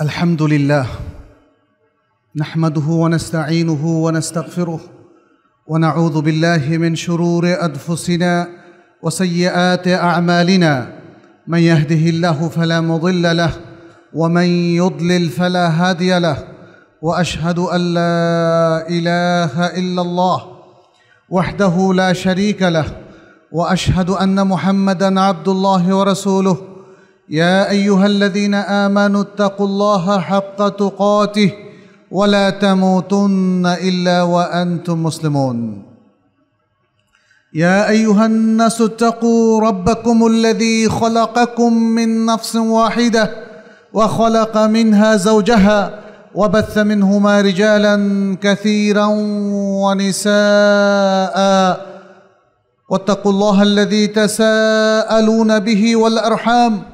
الحمد لله نحمده ونستعينه ونستغفره ونعوذ بالله من شرور أنفسنا وسيئات أعمالنا. من يهده الله فلا مضل له ومن يضلل فلا هادي له وأشهد أن لا إله إلا الله وحده لا شريك له وأشهد أن محمدا عبد الله ورسوله. يا أيها الذين آمنوا اتقوا الله حق تقاته ولا تموتن إلا وأنتم مسلمون. يا أيها الناس اتقوا ربكم الذي خلقكم من نفس واحدة وخلق منها زوجها وبث منهما رجالا كثيرا ونساء. واتقوا الله الذي تساءلون به والأرحام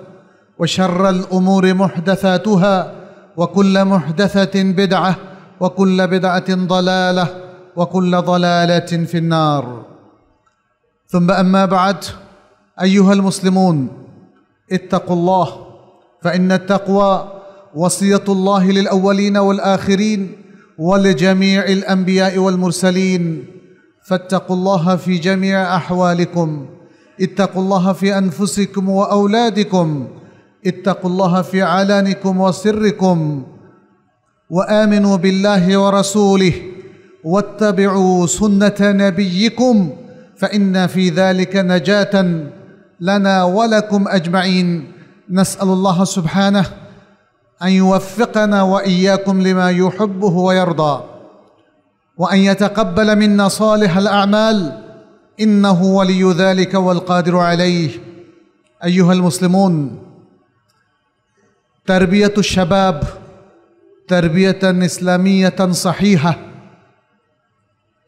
وشر الأمور محدثاتها وكل محدثة بدعة وكل بدعة ضلالة وكل ضلالة في النار. ثم أما بعد أيها المسلمون اتقوا الله فإن التقوى وصية الله للأولين والآخرين ولجميع الأنبياء والمرسلين. فاتقوا الله في جميع أحوالكم اتقوا الله في أنفسكم وأولادكم اتقوا الله في علانكم وسركم وآمنوا بالله ورسوله واتبعوا سنة نبيكم فإن في ذلك نجاة لنا ولكم أجمعين. نسأل الله سبحانه أن يوفقنا وإياكم لما يحبه ويرضى وأن يتقبل منا صالح الأعمال. إنه ولي ذلك والقادر عليه. أيها المسلمون تربيه الشباب تربيه اسلاميه صحيحه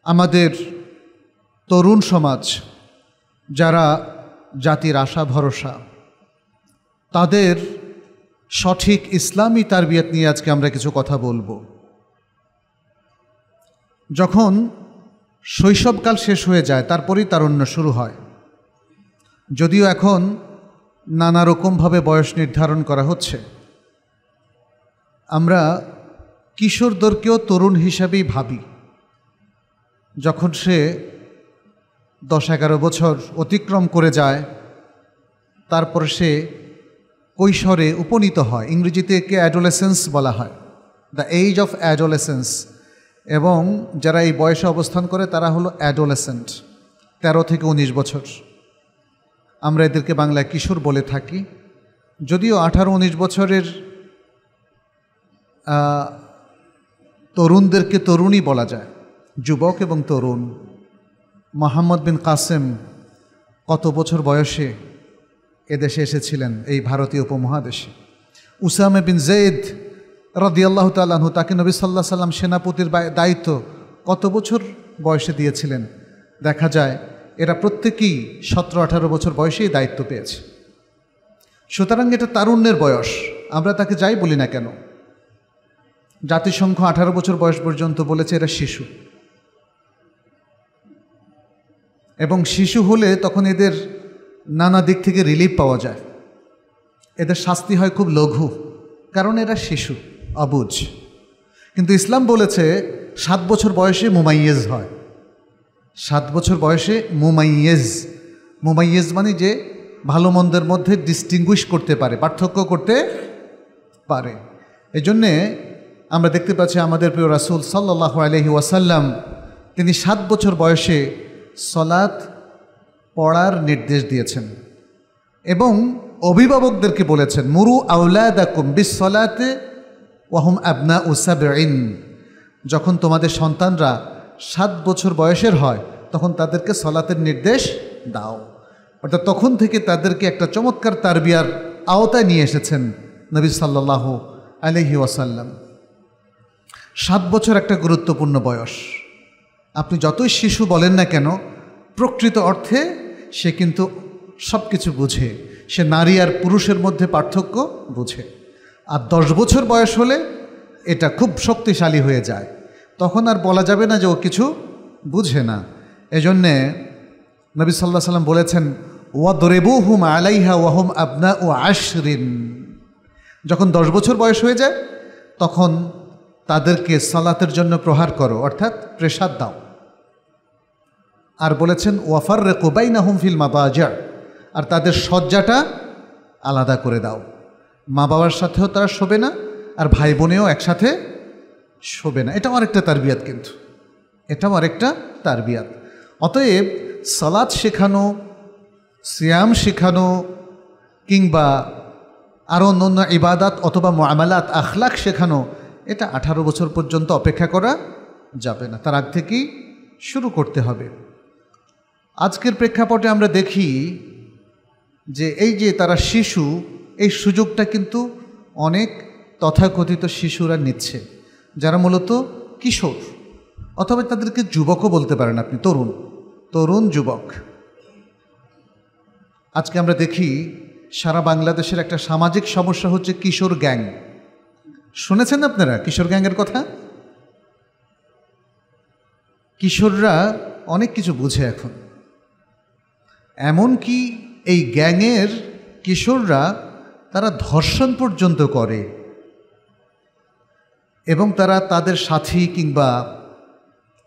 আমাদের তরুণ সমাজ যারা জাতির আশা ভরসা তাদের সঠিক ইসলামী তারবিয়ত নিয়ে আজকে আমরা কিছু কথা বলবো যখন শৈশবকাল শেষ হয়ে যায় তারপরেই তারুণ্য শুরু হয় যদিও এখন নানা রকমভাবে বয়স নির্ধারণ করা হচ্ছে আমরা কিশোরদেরকেও তরুণ হিসাবেই ভাবি। যখন সে দশ এগারো বছর অতিক্রম করে যায়, তারপর সে কৈশোরে উপনীত হয় ইংরেজিতে একে অ্যাডোলেসেন্স বলা হয়, দ্য এইজ অফ অ্যাডোলেসেন্স। এবং যারা এই বয়সে অবস্থান করে, তারা হলো অ্যাডোলেসেন্ট, তেরো থেকে উনিশ বছর। আমরা এদেরকে বাংলায় কিশোর বলে থাকি। যদিও আঠারো উনিশ বছরের তরুণদেরকে তরুণই বলা যায়। যুবক এবং তরুণ। মোহাম্মদ বিন কাসেম কত বছর বয়সে এদেশে এসেছিলেন এই ভারতীয় উপমহাদেশে? উসামে বিন জেদ রদিয়াল্লাহ তাল্লাহু তাকে নবী সাল্লাহ সাল্লাম সেনাপতির দায়িত্ব কত বছর বয়সে দিয়েছিলেন? দেখা যায় এরা প্রত্যেকেই সতেরো, আঠারো বছর বয়সেই দায়িত্ব পেয়েছে। সুতরাং এটা তারুণ্যের বয়স। আমরা তাকে যাই বলি না কেন? জাতিসংঘ আঠারো বছর বয়স পর্যন্ত বলেছে এরা শিশু। এবং শিশু হলে তখন এদের নানা দিক থেকে রিলিফ পাওয়া যায়। এদের শাস্তি হয় খুব লঘু, কারণ এরা শিশু, অবুজ। কিন্তু ইসলাম বলেছে সাত বছর বয়সে মুমাইয়েজ হয়। সাত বছর বয়সে মুমাইয়েজ মুমাইয়েজ মানে যে ভালো মন্দের মধ্যে ডিস্টিংগুইশ করতে পারে, পার্থক্য করতে পারে। এই জন্যে আমরা দেখতে পাচ্ছি আমাদের প্রিয় রাসুল সাল্লাহ আলহি ওয়াসাল্লাম, তিনি সাত বছর বয়সে সলাৎ পড়ার নির্দেশ দিয়েছেন এবং অভিভাবকদেরকে বলেছেন, মুরু আউলাদাকুম বিসলাতে ওয়াহুম আবনা উসাবিন যখন তোমাদের সন্তানরা সাত বছর বয়সের হয়, তখন তাদেরকে সলাতের নির্দেশ দাও। অর্থাৎ তখন থেকে তাদেরকে একটা চমৎকার তারবিয়ার আওতায় নিয়ে এসেছেন নবী সাল্লাহ আলহি ওয়াসাল্লাম। সাত বছর একটা গুরুত্বপূর্ণ বয়স। আপনি যতই শিশু বলেন না কেন, প্রকৃত অর্থে সে কিন্তু সব কিছু বুঝে। সে নারী আর পুরুষের মধ্যে পার্থক্য বুঝে। আর দশ বছর বয়স হলে এটা খুব শক্তিশালী হয়ে যায়। তখন আর বলা যাবে না যে ও কিছু বুঝে না। এজন্যে নবী সাল্লাহ সাল্লাম বলেছেন ওয়া দরেবু হুম আলাইহা ওয়াহুম আবনা ও আশরিন। যখন দশ বছর বয়স হয়ে যায়, তখন তাদেরকে সালাতের জন্য প্রহার করো, অর্থাৎ প্রেসাদ দাও। আর বলেছেন ওয়াফার রে কোবাইনা হুম ফিল মাবাজা আর তাদের শয্যাটা আলাদা করে দাও। মা বাবার সাথেও তারা শোবে না, আর ভাই বোনেও একসাথে শোবে না। এটাও আরেকটা তারবিয়াত কিন্তু। এটাও আরেকটা তারবিয়াত। অতএব সালাদ শেখানো, সিয়াম শেখানো, কিংবা আরও অন্য অন্য ইবাদাত অথবা মামালাত আখলাক শেখানো এটা আঠারো বছর পর্যন্ত অপেক্ষা করা যাবে না। তার আগ থেকেই শুরু করতে হবে। আজকের প্রেক্ষাপটে আমরা দেখি যে এই যে তারা শিশু, এই সুযোগটা কিন্তু অনেক তথাকথিত শিশুরা নিচ্ছে। যারা মূলত কিশোর, অথবা তাদেরকে যুবকও বলতে পারেন আপনি, তরুণ তরুণ যুবক। আজকে আমরা দেখি সারা বাংলাদেশের একটা সামাজিক সমস্যা হচ্ছে কিশোর গ্যাং। শুনেছেন আপনারা কিশোর গ্যাংয়ের কথা? কিশোররা অনেক কিছু বুঝে এখন। এমনকি এই গ্যাংয়ের কিশোররা তারা ধর্ষণ পর্যন্ত করে এবং তারা তাদের সাথী কিংবা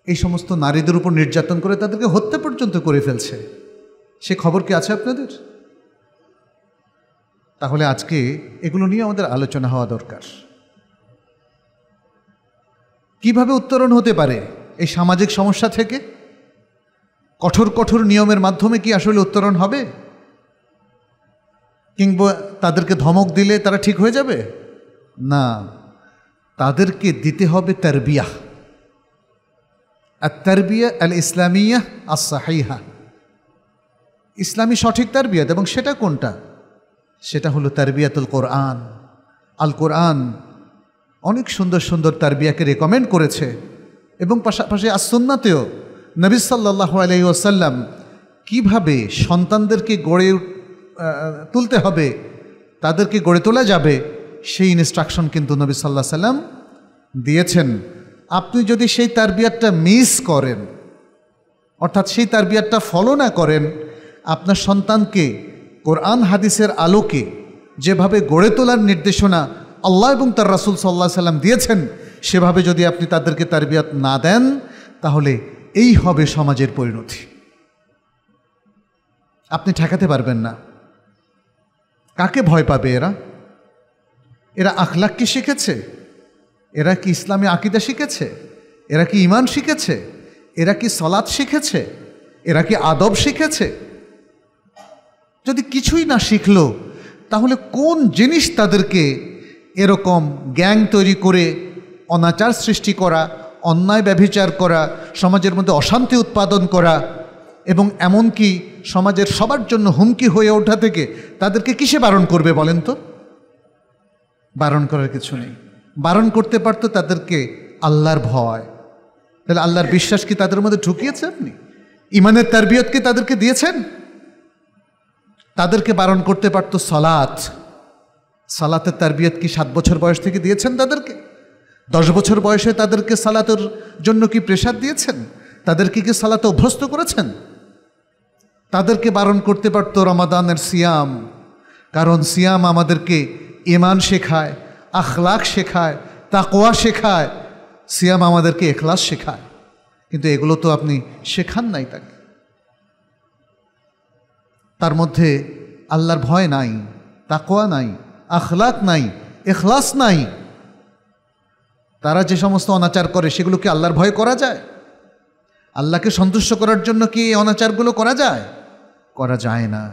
এই সমস্ত নারীদের উপর নির্যাতন করে তাদেরকে হত্যা পর্যন্ত করে ফেলছে। সে খবর কি আছে আপনাদের? তাহলে আজকে এগুলো নিয়ে আমাদের আলোচনা হওয়া দরকার। কীভাবে উত্তরণ হতে পারে এই সামাজিক সমস্যা থেকে? কঠোর কঠোর নিয়মের মাধ্যমে কি আসলে উত্তরণ হবে? কিংবা তাদেরকে ধমক দিলে তারা ঠিক হয়ে যাবে? না, তাদেরকে দিতে হবে তারবিয়া আর তারবিয়া আল ইসলামিয়া আর সাহাইহা ইসলামী সঠিক তারবিয়াত এবং সেটা কোনটা? সেটা হলো তারবিয়াতুল কোরআন। আল কোরআন অনেক সুন্দর সুন্দর তারবিয়াকে রেকমেন্ড করেছে। এবং পাশাপাশি আসন্নাতেও নবী সাল্লাহ আলাই ওসাল্লাম কীভাবে সন্তানদেরকে গড়ে তুলতে হবে, তাদেরকে গড়ে তোলা যাবে, সেই ইনস্ট্রাকশন কিন্তু নবী সাল্লাহ সাল্লাম দিয়েছেন। আপনি যদি সেই তারবিয়াতটা মিস করেন, অর্থাৎ সেই তারবিয়াতটা ফলো না করেন, আপনার সন্তানকে কোরআন হাদিসের আলোকে যেভাবে গড়ে তোলার নির্দেশনা আল্লাহ এবং তার রাসুল সাল্লাহ সাল্লাম দিয়েছেন, সেভাবে যদি আপনি তাদেরকে তারবিয়াত না দেন, তাহলে এই হবে সমাজের পরিণতি। আপনি ঠেকাতে পারবেন না। কাকে ভয় পাবে এরা? এরা আখলাক কি শিখেছে? এরা কি ইসলামী আকিদা শিখেছে? এরা কি ইমান শিখেছে? এরা কি সলাদ শিখেছে? এরা কি আদব শিখেছে? যদি কিছুই না শিখলো, তাহলে কোন জিনিস তাদেরকে এরকম গ্যাং তৈরি করে অনাচার সৃষ্টি করা, অন্যায় ব্যভিচার করা, সমাজের মধ্যে অশান্তি উৎপাদন করা এবং এমনকি সমাজের সবার জন্য হুমকি হয়ে ওঠা থেকে তাদেরকে কিসে বারণ করবে বলেন তো? বারণ করার কিছু নেই। বারণ করতে পারতো তাদেরকে আল্লাহর ভয়। তাহলে আল্লাহর বিশ্বাস কি তাদের মধ্যে ঢুকিয়েছে আপনি? ইমানের তারবিয়ত কি তাদেরকে দিয়েছেন? তাদেরকে বারণ করতে পারতো সলাৎ। সালাতের তারবিয়ত কি সাত বছর বয়স থেকে দিয়েছেন তাদেরকে? দশ বছর বয়সে তাদেরকে সালাতের জন্য কি প্রেশার দিয়েছেন? তাদেরকে কি সালাতে অভ্যস্ত করেছেন? তাদেরকে বারণ করতে পারতো রমাদানের সিয়াম। কারণ সিয়াম আমাদেরকে ইমান শেখায় আখলাক শেখায় তাকোয়া শেখায়। সিয়াম আমাদেরকে এখলাস শেখায়। কিন্তু এগুলো তো আপনি শেখান নাই তাকে। তার মধ্যে আল্লাহর ভয় নাই তাকোয়া নাই। আখলাক নাই, এখলাস নাই। তারা যে সমস্ত অনাচার করে, সেগুলো কি আল্লাহর ভয় করা যায়? আল্লাহকে সন্তুষ্ট করার জন্য কি এই অনাচারগুলো করা যায়? করা যায় না।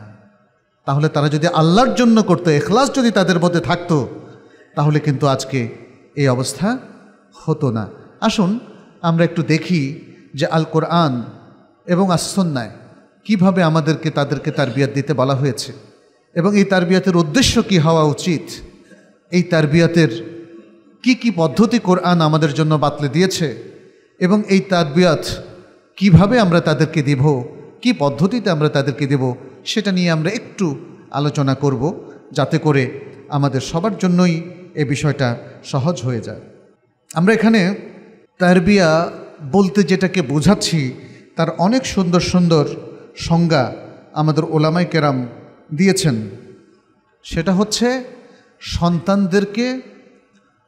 তাহলে তারা যদি আল্লাহর জন্য করতো, এখলাস যদি তাদের মধ্যে থাকতো, তাহলে কিন্তু আজকে এই অবস্থা হতো না। আসুন, আমরা একটু দেখি যে আল কোরআন এবং আসন্নায় কীভাবে আমাদেরকে, তাদেরকে তার বিয়াত দিতে বলা হয়েছে। এবং এই তারবিয়াতের উদ্দেশ্য কি হওয়া উচিত? এই তারবিয়াতের কি কি পদ্ধতি কোরআন আমাদের জন্য বাতলে দিয়েছে? এবং এই তাদবিয়াত কীভাবে আমরা তাদেরকে দেব? কি পদ্ধতিতে আমরা তাদেরকে দেব? সেটা নিয়ে আমরা একটু আলোচনা করব, যাতে করে আমাদের সবার জন্যই এ বিষয়টা সহজ হয়ে যায়। আমরা এখানে তারবিয়া বলতে যেটাকে বোঝাচ্ছি, তার অনেক সুন্দর সুন্দর সংজ্ঞা আমাদের ওলামাই কেরাম দিয়েছেন। সেটা হচ্ছে সন্তানদেরকে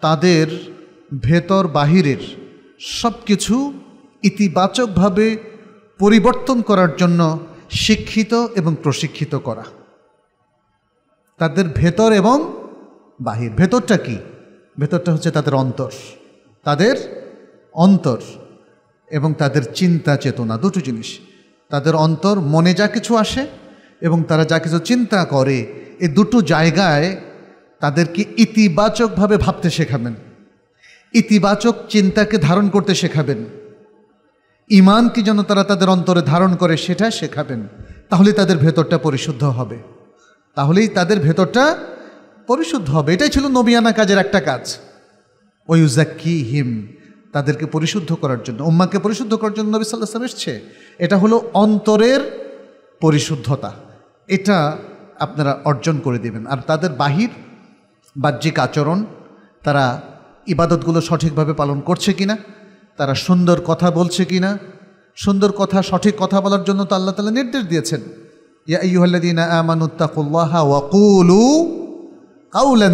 তাদের ভেতর বাহিরের সব কিছু ইতিবাচকভাবে পরিবর্তন করার জন্য শিক্ষিত এবং প্রশিক্ষিত করা। তাদের ভেতর এবং বাহির। ভেতরটা কি? ভেতরটা হচ্ছে তাদের অন্তর। তাদের অন্তর এবং তাদের চিন্তা চেতনা দুটো জিনিস। তাদের অন্তর, মনে যা কিছু আসে এবং তারা যা কিছু চিন্তা করে, এ দুটো জায়গায় তাদেরকে ইতিবাচকভাবে ভাবতে শেখাবেন। ইতিবাচক চিন্তাকে ধারণ করতে শেখাবেন। ইমানকে যেন তারা তাদের অন্তরে ধারণ করে, সেটা শেখাবেন। তাহলে তাদের ভেতরটা পরিশুদ্ধ হবে। তাহলেই তাদের ভেতরটা পরিশুদ্ধ হবে। এটাই ছিল নবিয়ানা কাজের একটা কাজ। ওই কি হিম তাদেরকে পরিশুদ্ধ করার জন্য। উম্মাকে পরিশুদ্ধ করার জন্য নবী সাল্লাহ সাল্লাম এসছে। এটা হলো অন্তরের পরিশুদ্ধতা, এটা আপনারা অর্জন করে দেবেন। আর তাদের বাহির বাহ্যিক আচরণ, তারা ইবাদতগুলো সঠিকভাবে পালন করছে কি না তারা সুন্দর কথা বলছে কিনা, সুন্দর কথা, সঠিক কথা বলার জন্য তো আল্লাহ তালা নির্দেশ দিয়েছেন। কাউলান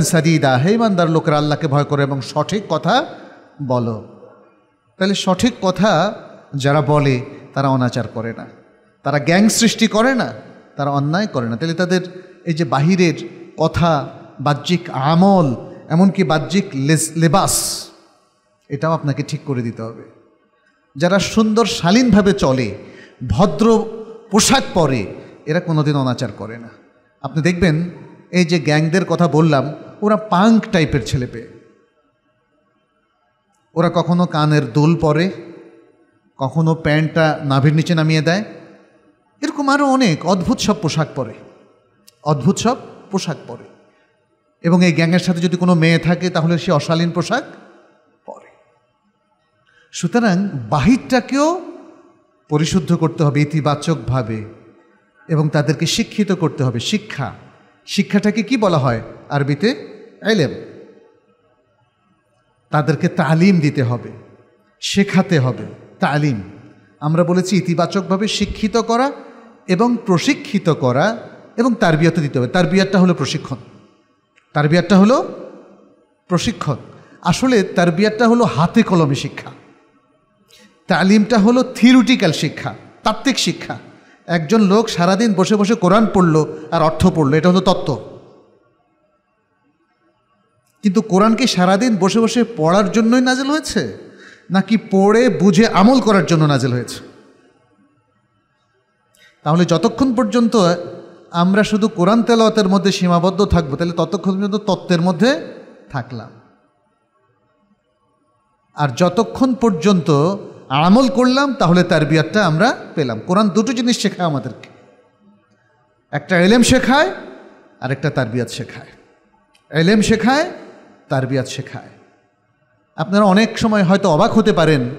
লোকেরা, আল্লাহকে ভয় করে এবং সঠিক কথা বলো। তাহলে সঠিক কথা যারা বলে, তারা অনাচার করে না। তারা গ্যাং সৃষ্টি করে না, তারা অন্যায় করে না। তাহলে তাদের এই যে বাহিরের কথা, বাহ্যিক আমল, এমনকি বাহ্যিক লেবাস, এটাও আপনাকে ঠিক করে দিতে হবে। যারা সুন্দর, শালীনভাবে চলে, ভদ্র পোশাক পরে, এরা কোনোদিন অনাচার করে না। আপনি দেখবেন, এই যে গ্যাংদের কথা বললাম, ওরা পাঙ্ক টাইপের ছেলে পেয়ে। ওরা কখনো কানের দোল পরে, কখনো প্যান্টটা নাভির নিচে নামিয়ে দেয় এরকম আরও অনেক অদ্ভুত সব পোশাক পরে। অদ্ভুত সব পোশাক পরে। এবং এই গ্যাংয়ের সাথে যদি কোনো মেয়ে থাকে, তাহলে সে অশালীন পোশাক পরে। সুতরাং বাহিরটাকেও পরিশুদ্ধ করতে হবে, ইতিবাচকভাবে, এবং তাদেরকে শিক্ষিত করতে হবে। শিক্ষা। শিক্ষাটাকে কি বলা হয়? আরবিতে এলেম। তাদেরকে তালিম দিতে হবে, শেখাতে হবে। তালিম। আমরা বলেছি ইতিবাচকভাবে শিক্ষিত করা এবং প্রশিক্ষিত করা এবং তার বিয়াতে দিতে হবে। তার বিয়ারটা হলো প্রশিক্ষণ। তার বিয়ারটা হলো প্রশিক্ষণ। আসলে তার বিয়ারটা হলো হাতে কলমে শিক্ষা। তালিমটা হলো থিওরিটিক্যাল শিক্ষা, তাত্ত্বিক শিক্ষা। একজন লোক সারাদিন বসে বসে কোরআন পড়ল আর অর্থ পড়ল, এটা হলো তত্ত্ব। কিন্তু কোরআন কি সারাদিন বসে বসে পড়ার জন্যই নাজেল হয়েছে? নাকি পড়ে, বুঝে আমল করার জন্য নাজেল হয়েছে? তাহলে যতক্ষণ পর্যন্ত আমরা শুধু কোরআন তেলাওয়াতের মধ্যে সীমাবদ্ধ থাকব, তাহলে ততক্ষণ পর্যন্ত তত্ত্বের মধ্যে থাকলাম। আর যতক্ষণ পর্যন্ত আমল করলাম, তাহলে তার বিয়ারটা আমরা পেলাম। কোরআন দুটো জিনিস শেখায় আমাদেরকে। একটা এলেম শেখায় আর একটা তার বিয়াত শেখায়। এলেম শেখায় তার বিয়াত শেখায়। আপনারা অনেক সময় হয়তো অবাক হতে পারেন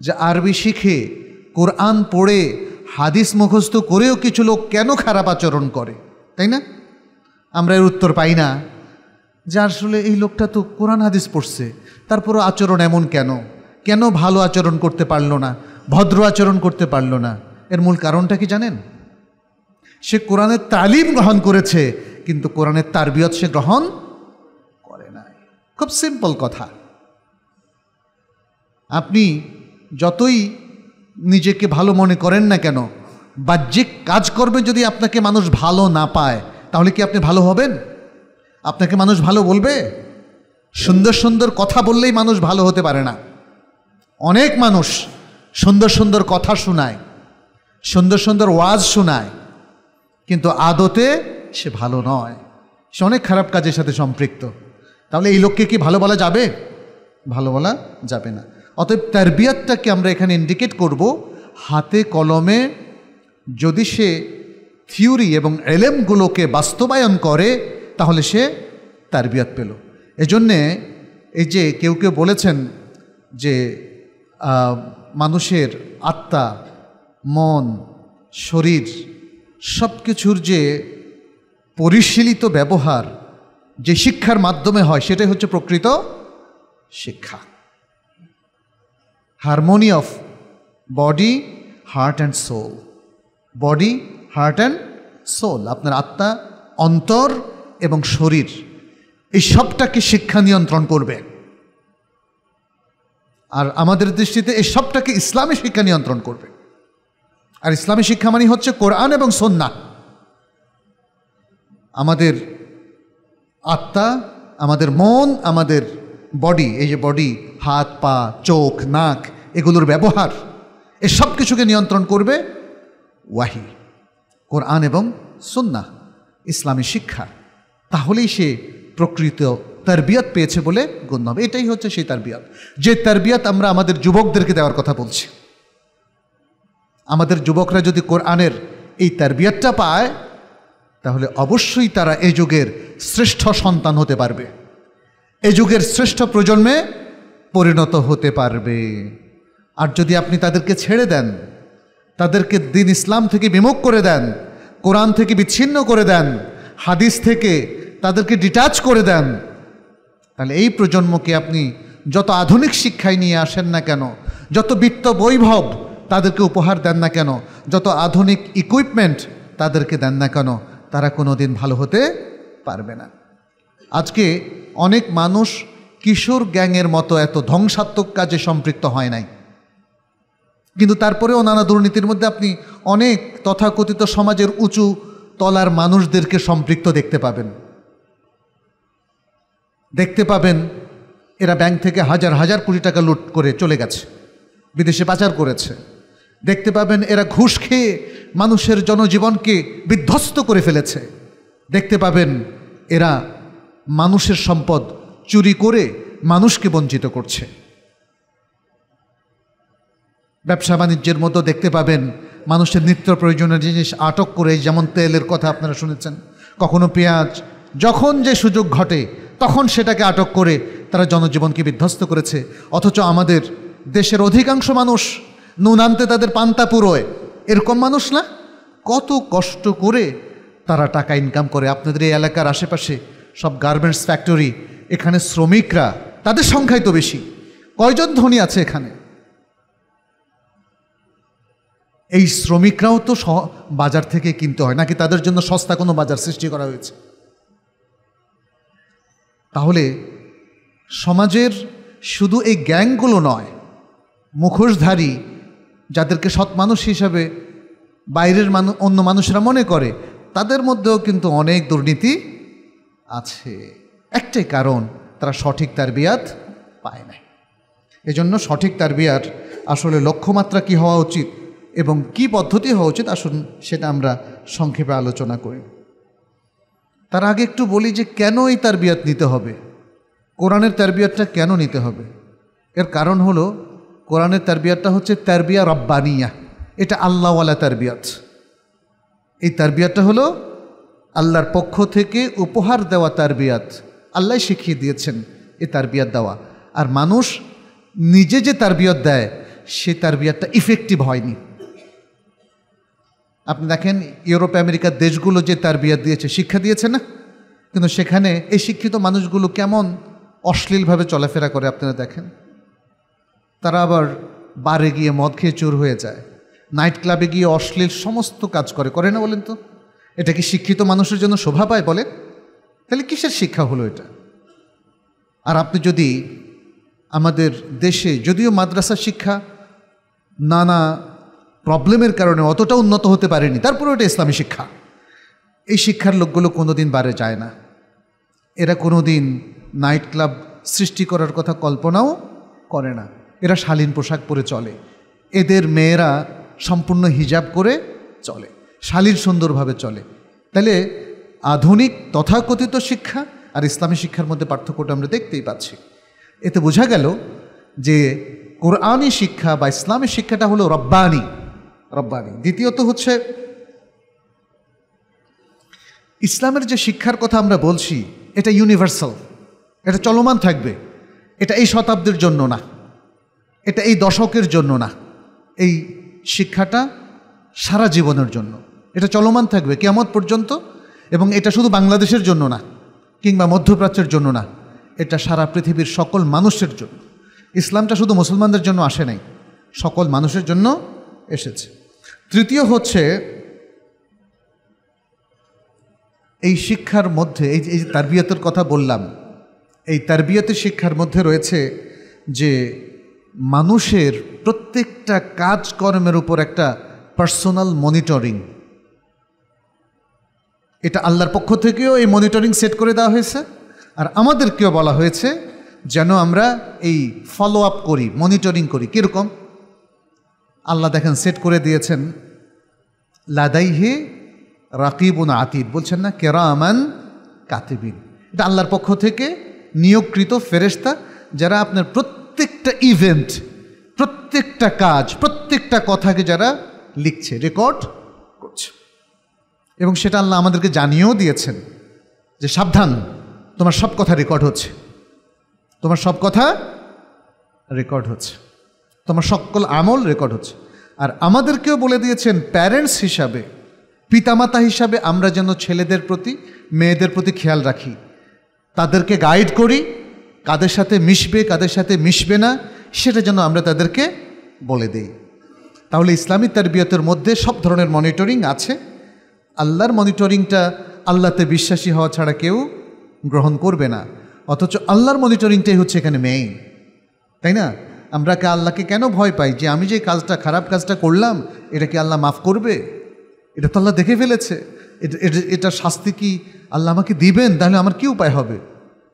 যে আরবি শিখে কোরআন পড়ে হাদিস মুখস্থ করেও কিছু লোক কেন খারাপ আচরণ করে, তাই না? আমরা এর উত্তর পাই না। যে আসলে এই লোকটা তো কোরআন হাদিস পড়ছে, তারপরও আচরণ এমন কেন? কেন ভালো আচরণ করতে পারল না, ভদ্র আচরণ করতে পারল না? এর মূল কারণটা কি জানেন? সে কোরআনের তালিম গ্রহণ করেছে, কিন্তু কোরআনের তারবিয়ত সে গ্রহণ করে নাই। খুব সিম্পল কথা। আপনি যতই নিজেকে ভালো মনে করেন না কেন? বাহ্যিক কাজ করবে যদি আপনাকে মানুষ ভালো না পায়, তাহলে কি আপনি ভালো হবেন? আপনাকে মানুষ ভালো বলবে? সুন্দর সুন্দর কথা বললেই মানুষ ভালো হতে পারে না। অনেক মানুষ সুন্দর সুন্দর কথা শোনায়, সুন্দর সুন্দর ওয়াজ শোনায়, কিন্তু আদতে সে ভালো নয়। সে অনেক খারাপ কাজের সাথে সম্পৃক্ত। তাহলে এই লোককে কি ভালো বলা যাবে? ভালো বলা যাবে না। অতএব তারবিয়াতটাকে আমরা এখানে ইন্ডিকেট করব, হাতে কলমে যদি সে থিওরি এবং এলেমগুলোকে বাস্তবায়ন করে, তাহলে সে তারবিয়াত পেল। এজন্যে এই যে কেউ কেউ বলেছেন যে মানুষের আত্মা, মন, শরীর সব কিছুর যে পরিশীলিত ব্যবহার, যে শিক্ষার মাধ্যমে হয়, সেটাই হচ্ছে প্রকৃত শিক্ষা। Harmony of body, heart and soul. Body, heart and soul, আপনার আত্মা, অন্তর এবং শরীর। এই সবটাকে শিক্ষা নিয়ন্ত্রণ করবে। আর আমাদের দৃষ্টিতে এই সবটাকে ইসলামী শিক্ষা নিয়ন্ত্রণ করবে। আর ইসলামী শিক্ষা মানে হচ্ছে কোরআন এবং সন্না আমাদের আত্মা, আমাদের মন, আমাদের বডি, এই যে বডি হাত, পা, চোখ, নাক, এগুলোর ব্যবহার, এ সব কিছুকে নিয়ন্ত্রণ করবে ওয়াহি, কোরআন এবং সুন্না ইসলামী শিক্ষা। তাহলেই সে প্রকৃত তারবিয়ত পেয়েছে বলে গণ্য হবে। এটাই হচ্ছে সেই তারবিয়ত। যে তারবিয়ত আমরা আমাদের যুবকদেরকে দেওয়ার কথা বলছি। আমাদের যুবকরা যদি কোরআনের এই তারবিয়তটা পায়, তাহলে অবশ্যই তারা এ যুগের শ্রেষ্ঠ সন্তান হতে পারবে। এ যুগের শ্রেষ্ঠ প্রজন্মে পরিণত হতে পারবে। আর যদি আপনি তাদেরকে ছেড়ে দেন, তাদেরকে দিন ইসলাম থেকে বিমুখ করে দেন, কোরআন থেকে বিচ্ছিন্ন করে দেন, হাদিস থেকে তাদেরকে ডিটাচ করে দেন, তাহলে এই প্রজন্মকে আপনি যত আধুনিক শিক্ষায় নিয়ে আসেন না কেন, যত বিত্ত বৈভব তাদেরকে উপহার দেন না কেন, যত আধুনিক ইকুইপমেন্ট তাদেরকে দেন না কেন, তারা কোনো দিন ভালো হতে পারবে না। আজকে অনেক মানুষ কিশোর গ্যাংয়ের মতো এত ধ্বংসাত্মক কাজে সম্পৃক্ত হয় নাই। কিন্তু তারপরেও নানা দুর্নীতির মধ্যে আপনি অনেক তথাকথিত সমাজের উঁচু তলার মানুষদেরকে সম্পৃক্ত দেখতে পাবেন। দেখতে পাবেন এরা ব্যাংক থেকে হাজার হাজার কোটি টাকা লুট করে চলে গেছে, বিদেশে পাচার করেছে। দেখতে পাবেন এরা ঘুষ খেয়ে মানুষের জনজীবনকে বিধ্বস্ত করে ফেলেছে। দেখতে পাবেন এরা মানুষের সম্পদ চুরি করে মানুষকে বঞ্চিত করছে। ব্যবসা বাণিজ্যের মতো দেখতে পাবেন, মানুষের নিত্য প্রয়োজনীয় জিনিস আটক করে, যেমন তেলের কথা আপনারা শুনেছেন। কখনো পেঁয়াজ, যখন যে সুযোগ ঘটে, তখন সেটাকে আটক করে তারা জনজীবনকে বিধ্বস্ত করেছে। অথচ আমাদের দেশের অধিকাংশ মানুষ নুন আনতে তাদের পান্তা পুরোয়। এরকম মানুষ না? কত কষ্ট করে তারা টাকা ইনকাম করে। আপনাদের এই এলাকার আশেপাশে সব গার্মেন্টস ফ্যাক্টরি এখানে শ্রমিকরা, তাদের সংখ্যাই তো বেশি। কয়জন ধনী আছে এখানে? এই শ্রমিকরাও তো বাজার থেকে কিনতে হয়, নাকি তাদের জন্য সস্তা কোনো বাজার সৃষ্টি করা হয়েছে? তাহলে, সমাজের শুধু এই গ্যাংগুলো নয়, মুখোশধারী, যাদেরকে সৎ মানুষ হিসাবে বাইরের মানুষ অন্য মানুষরা মনে করে, তাদের মধ্যেও কিন্তু অনেক দুর্নীতি আছে। একটাই কারণ, তারা সঠিক তার বিয়াত পায় না এজন্য সঠিক তার বিয়ার আসলে লক্ষ্যমাত্রা কি হওয়া উচিত এবং কি পদ্ধতি হওয়া উচিত, আসুন সেটা আমরা সংক্ষেপে আলোচনা করি। তার আগে একটু বলি যে কেন এই তার বিয়াত নিতে হবে? কোরআনের তারবিয়াতটা কেন নিতে হবে? এর কারণ হলো, কোরআনের তারবিয়াতটা হচ্ছে তারবিয়া রব্বানিয়া। এটা আল্লাহওয়ালা তারবিয়াত। এই তারবিয়াতটা হলো আল্লাহর পক্ষ থেকে উপহার দেওয়া তারবিয়াত। আল্লাহ শিখিয়ে দিয়েছেন এই তারবিয়াত দেওয়া। আর মানুষ নিজে যে তারবিয়ত দেয়, সে তারবিয়াতটা ইফেক্টিভ হয়নি। আপনি দেখেন ইউরোপ আমেরিকার দেশগুলো যে তারবিয়াত দিয়েছে, শিক্ষা দিয়েছে না? কিন্তু সেখানে এই শিক্ষিত মানুষগুলো কেমন অশ্লীলভাবে চলাফেরা করে আপনারা দেখেন? তারা আবার বারে গিয়ে মদ খেয়ে চোর হয়ে যায়। নাইট ক্লাবে গিয়ে অশ্লীল সমস্ত কাজ করে। করে না বলেন তো? এটা কি শিক্ষিত মানুষের জন্য শোভা পায় বলে তাহলে কিসের শিক্ষা হলো এটা? আর আপনি যদি আমাদের দেশে, যদিও মাদ্রাসা শিক্ষা নানা প্রবলেমের কারণে অতটা উন্নত হতে পারেনি তারপরে ওটা ইসলামী শিক্ষা। এই শিক্ষার লোকগুলো কোনো দিন বারে যায় না। এরা কোনো দিন নাইট ক্লাব সৃষ্টি করার কথা কল্পনাও করে না। এরা শালীন পোশাক পরে চলে। এদের মেয়েরা সম্পূর্ণ হিজাব করে চলে। শালীন সুন্দরভাবে চলে। তাহলে আধুনিক তথাকথিত শিক্ষা আর ইসলামী শিক্ষার মধ্যে পার্থক্যটা আমরা দেখতেই পাচ্ছি। এতে বোঝা গেল যে কোরআনী শিক্ষা বা ইসলামী শিক্ষাটা হলো রব্বানি রব্বানি। দ্বিতীয়ত হচ্ছে, ইসলামের যে শিক্ষার কথা আমরা বলছি, এটা ইউনিভার্সাল এটা চলমান থাকবে। এটা এই শতাব্দীর জন্য না, এটা এই দশকের জন্য না, এই শিক্ষাটা সারা জীবনের জন্য। এটা চলমান থাকবে কেমন পর্যন্ত এবং এটা শুধু বাংলাদেশের জন্য না, কিংবা মধ্যপ্রাচ্যের জন্য না, এটা সারা পৃথিবীর সকল মানুষের জন্য। ইসলামটা শুধু মুসলমানদের জন্য আসে নাই, সকল মানুষের জন্য এসেছে। তৃতীয় হচ্ছে, এই শিক্ষার মধ্যে, এই এই তারবিয়তের কথা বললাম, এই তারবিয়তের শিক্ষার মধ্যে রয়েছে যে মানুষের প্রত্যেকটা কাজকর্মের উপর একটা পার্সোনাল মনিটরিং এটা আল্লাহর পক্ষ থেকেও এই মনিটরিং সেট করে দেওয়া হয়েছে। আর আমাদেরকেও বলা হয়েছে যেন আমরা এই ফলো আপ করি মনিটরিং করি। কীরকম? আল্লাহ দেখেন সেট করে দিয়েছেন, লাদাইহে রাকিবুন আতিদ বলছেন না, কেরামান কাতিবিন। এটা আল্লাহর পক্ষ থেকে নিয়োগকৃত ফেরেস্তা যারা আপনার প্রত্যেকটা ইভেন্ট প্রত্যেকটা কাজ, প্রত্যেকটা কথাকে যারা লিখছে রেকর্ড এবং সেটা আল্লাহ আমাদেরকে জানিয়েও দিয়েছেন যে সাবধান, তোমার সব কথা রেকর্ড হচ্ছে। তোমার সব কথা রেকর্ড হচ্ছে। তোমার সকল আমল রেকর্ড হচ্ছে। আর আমাদেরকেও বলে দিয়েছেন প্যারেন্টস হিসাবে, পিতামাতা হিসাবে আমরা যেন ছেলেদের প্রতি, মেয়েদের প্রতি খেয়াল রাখি। তাদেরকে গাইড করি, কাদের সাথে মিশবে, কাদের সাথে মিশবে না, সেটা যেন আমরা তাদেরকে বলে দেই। তাহলে ইসলামী তারবিয়তের মধ্যে সব ধরনের মনিটরিং আছে। আল্লাহর মনিটরিংটা আল্লাহতে বিশ্বাসী হওয়া ছাড়া কেউ গ্রহণ করবে না। অথচ আল্লাহর মনিটরিংটাই হচ্ছে এখানে মেইন তাই না? আমরা কে আল্লাহকে কেন ভয় পাই? যে আমি যে কাজটা, খারাপ কাজটা করলাম, এটা কি আল্লাহ মাফ করবে? এটা তো আল্লাহ দেখে ফেলেছে। এটা শাস্তি কি আল্লাহ আমাকে দিবেন? তাহলে আমার কি উপায় হবে?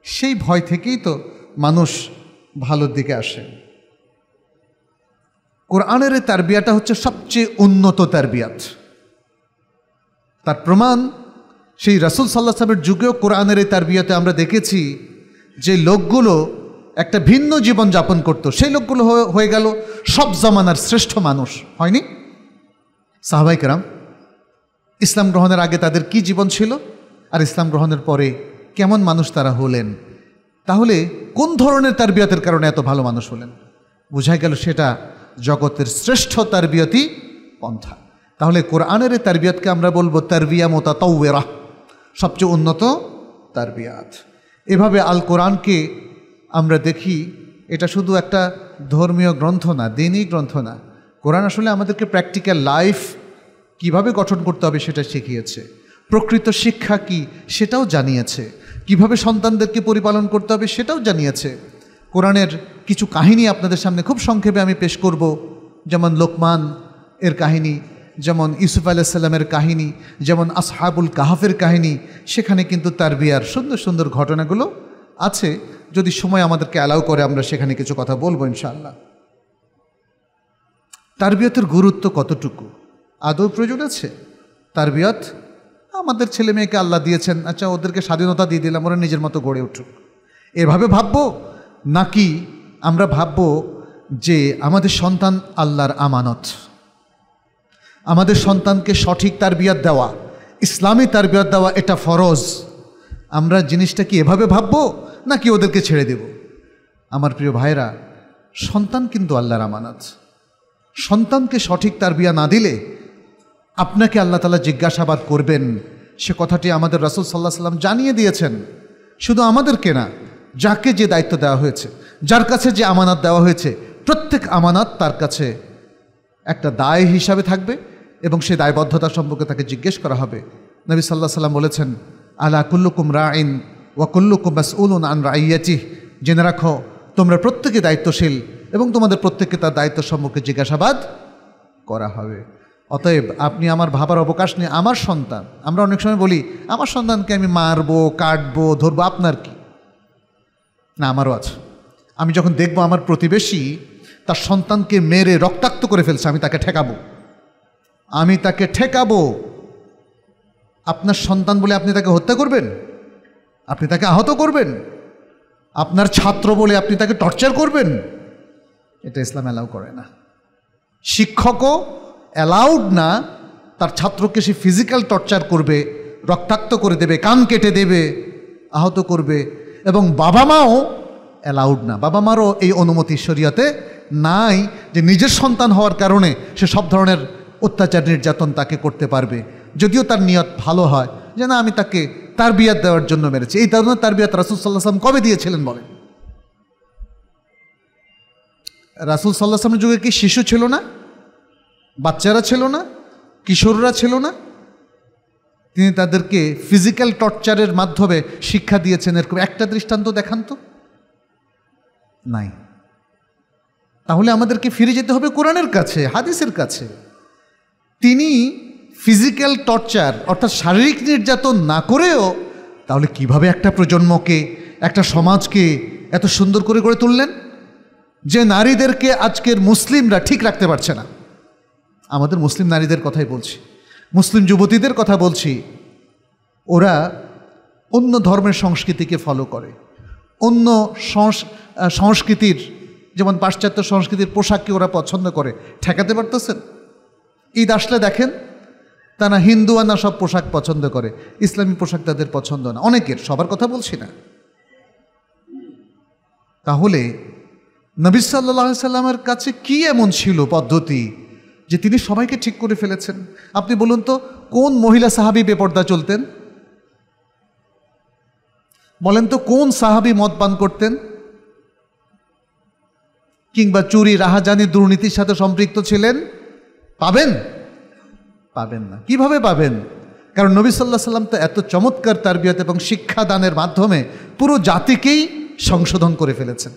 সেই ভয় থেকেই তো মানুষ ভালোর দিকে আসে। কোরআনের তারবিয়াটা হচ্ছে সবচেয়ে উন্নত তারবিয়াত। তার প্রমাণ সেই রাসুল সাল্লাহ সাহেবের যুগেও কোরআনের এই তারবিয়াতে আমরা দেখেছি যে লোকগুলো একটা ভিন্ন জীবন যাপন করত। সেই লোকগুলো হয়ে- গেল সব জমানার শ্রেষ্ঠ মানুষ। হয়নি? সাহাবাই কেরাম, ইসলাম গ্রহণের আগে তাদের কি জীবন ছিল? আর ইসলাম গ্রহণের পরে কেমন মানুষ তারা হলেন? তাহলে কোন ধরনের তারবিয়তের কারণে এত ভালো মানুষ হলেন? বোঝাই গেল সেটা জগতের শ্রেষ্ঠ তারবিয়তই পন্থা। তাহলে কোরআনের তারবিয়াতকে আমরা বলব তারবিয়া মোতা তৌয়েরা সবচেয়ে উন্নত তারবিয়াত। এভাবে আল কোরআনকে আমরা দেখি, এটা শুধু একটা ধর্মীয় গ্রন্থ না দিনই গ্রন্থ না। কোরআন আসলে আমাদেরকে প্র্যাকটিক্যাল লাইফ কীভাবে গঠন করতে হবে সেটা শিখিয়েছে। প্রকৃত শিক্ষা কি সেটাও জানিয়েছে। কীভাবে সন্তানদেরকে পরিপালন করতে হবে সেটাও জানিয়েছে। কোরআনের কিছু কাহিনী আপনাদের সামনে খুব সংক্ষেপে আমি পেশ করব, যেমন লোকমান এর কাহিনী যেমন ইউসুফ আলাইসাল্লামের কাহিনী, যেমন আসহাবুল কাহাফের কাহিনী, সেখানে কিন্তু তার বিয়ার সুন্দর সুন্দর ঘটনাগুলো আছে। যদি সময় আমাদেরকে অ্যালাউ করে, আমরা সেখানে কিছু কথা বলব ইনশাআল্লাহ। তারবিয়তের গুরুত্ব কতটুকু? আদৌ প্রয়োজন আছে? তারবিয়ত, আমাদের ছেলে মেয়েকে আল্লাহ দিয়েছেন আচ্ছা ওদেরকে স্বাধীনতা দিয়ে দিলাম, ওরা নিজের মতো গড়ে উঠুক। এভাবে ভাববো? নাকি আমরা ভাববো যে আমাদের সন্তান আল্লাহর আমানত? আমাদের সন্তানকে সঠিক তারবিয়ত দেওয়া, ইসলামী তারবিয়ত দেওয়া এটা ফরজ। আমরা জিনিসটা কি এভাবে ভাববো নাকি ওদেরকে ছেড়ে দেব? আমার প্রিয় ভাইরা সন্তান কিন্তু আল্লাহর আমানত। সন্তানকে সঠিক তারবিয়া না দিলে আপনাকে আল্লাহ তালা জিজ্ঞাসাবাদ করবেন। সে কথাটি আমাদের রাসুল সাল্লাহ সাল্লাম জানিয়ে দিয়েছেন। শুধু আমাদেরকে না, যাকে যে দায়িত্ব দেওয়া হয়েছে, যার কাছে যে আমানত দেওয়া হয়েছে, প্রত্যেক আমানত তার কাছে একটা দায় হিসাবে থাকবে। এবং সেই দায়বদ্ধতা সম্পর্কে তাকে জিজ্ঞেস করা হবে। নবী সাল্লাহ সাল্লাম বলেছেন, আলা কুল্লুকুম রাইন ওয়া কুল্লুকুম বাস উলুন আন রাইয়াচি জেনে রাখো, তোমরা প্রত্যেকে দায়িত্বশীল এবং তোমাদের প্রত্যেককে তার দায়িত্ব সম্পর্কে জিজ্ঞাসাবাদ করা হবে। অতএব আপনি আমার ভাবার অবকাশ নেই আমার সন্তান, আমরা অনেক সময় বলি, আমার সন্তানকে আমি মারবো, কাটবো, ধরবো, আপনার কি? না, আমারও আছে। আমি যখন দেখব আমার প্রতিবেশী তার সন্তানকে মেরে রক্তাক্ত করে ফেলছে, আমি তাকে ঠেকাবো। আমি তাকে ঠেকাবো। আপনার সন্তান বলে আপনি তাকে হত্যা করবেন? আপনি তাকে আহত করবেন? আপনার ছাত্র বলে আপনি তাকে টর্চার করবেন? এটা ইসলাম অ্যালাউ করে না। শিক্ষকও অ্যালাউড না তার ছাত্রকে সে ফিজিক্যাল টর্চার করবে, রক্তাক্ত করে দেবে, কান কেটে দেবে, আহত করবে এবং বাবা মাও অ্যালাউড না। বাবা মারও এই অনুমতি শরীয়তে নাই যে নিজের সন্তান হওয়ার কারণে সে সব ধরনের অত্যাচার নির্যাতন তাকে করতে পারবে। যদিও তার নিয়ত ভালো হয়, যে না, আমি তাকে তার বিয়াত দেওয়ার জন্য মেরেছি। এই ধরনের তার বিয়াত রাসুল সাল্লাহ সাল্লাম কবে দিয়েছিলেন বলেন? রাসুল সাল্লাহ সাল্লামের যুগে কি শিশু ছিল না? বাচ্চারা ছিল না? কিশোররা ছিল না? তিনি তাদেরকে ফিজিক্যাল টর্চারের মাধ্যমে শিক্ষা দিয়েছেন এরকম। একটা দৃষ্টান্ত দেখান তো। নাই। তাহলে আমাদেরকে ফিরে যেতে হবে কোরআনের কাছে, হাদিসের কাছে। তিনি ফিজিক্যাল টর্চার অর্থাৎ শারীরিক নির্যাতন না করেও তাহলে কীভাবে একটা প্রজন্মকে, একটা সমাজকে এত সুন্দর করে গড়ে তুললেন? যে নারীদেরকে আজকের মুসলিমরা ঠিক রাখতে পারছে না। আমাদের মুসলিম নারীদের কথাই বলছি। মুসলিম যুবতীদের কথা বলছি। ওরা অন্য ধর্মের সংস্কৃতিকে ফলো করে। অন্য সংস্কৃতির, যেমন পাশ্চাত্য সংস্কৃতির পোশাককে ওরা পছন্দ করে। ঠেকাতে পারতেছেন? ঈদ আসলে দেখেন তারা হিন্দু আনা সব পোশাক পছন্দ করে। ইসলামী পোশাক তাদের পছন্দ না। অনেকের, সবার কথা বলছি না। তাহলে নবী সাল্লাহ সাল্লামের কাছে কি এমন ছিল পদ্ধতি যে তিনি সবাইকে ঠিক করে ফেলেছেন? আপনি বলুন তো, কোন মহিলা সাহাবি বেপর্দা চলতেন? বলেন তো, কোন সাহাবি মদ পান করতেন? কিংবা চুরি, রাহাজানি দুর্নীতির সাথে সম্পৃক্ত ছিলেন? পাবেন? পাবেন না। কীভাবে পাবেন? কারণ নবী সাল্লাহ সাল্লাম তো এত চমৎকার তারবিয়ত এবং শিক্ষাদানের মাধ্যমে পুরো জাতিকেই সংশোধন করে ফেলেছেন।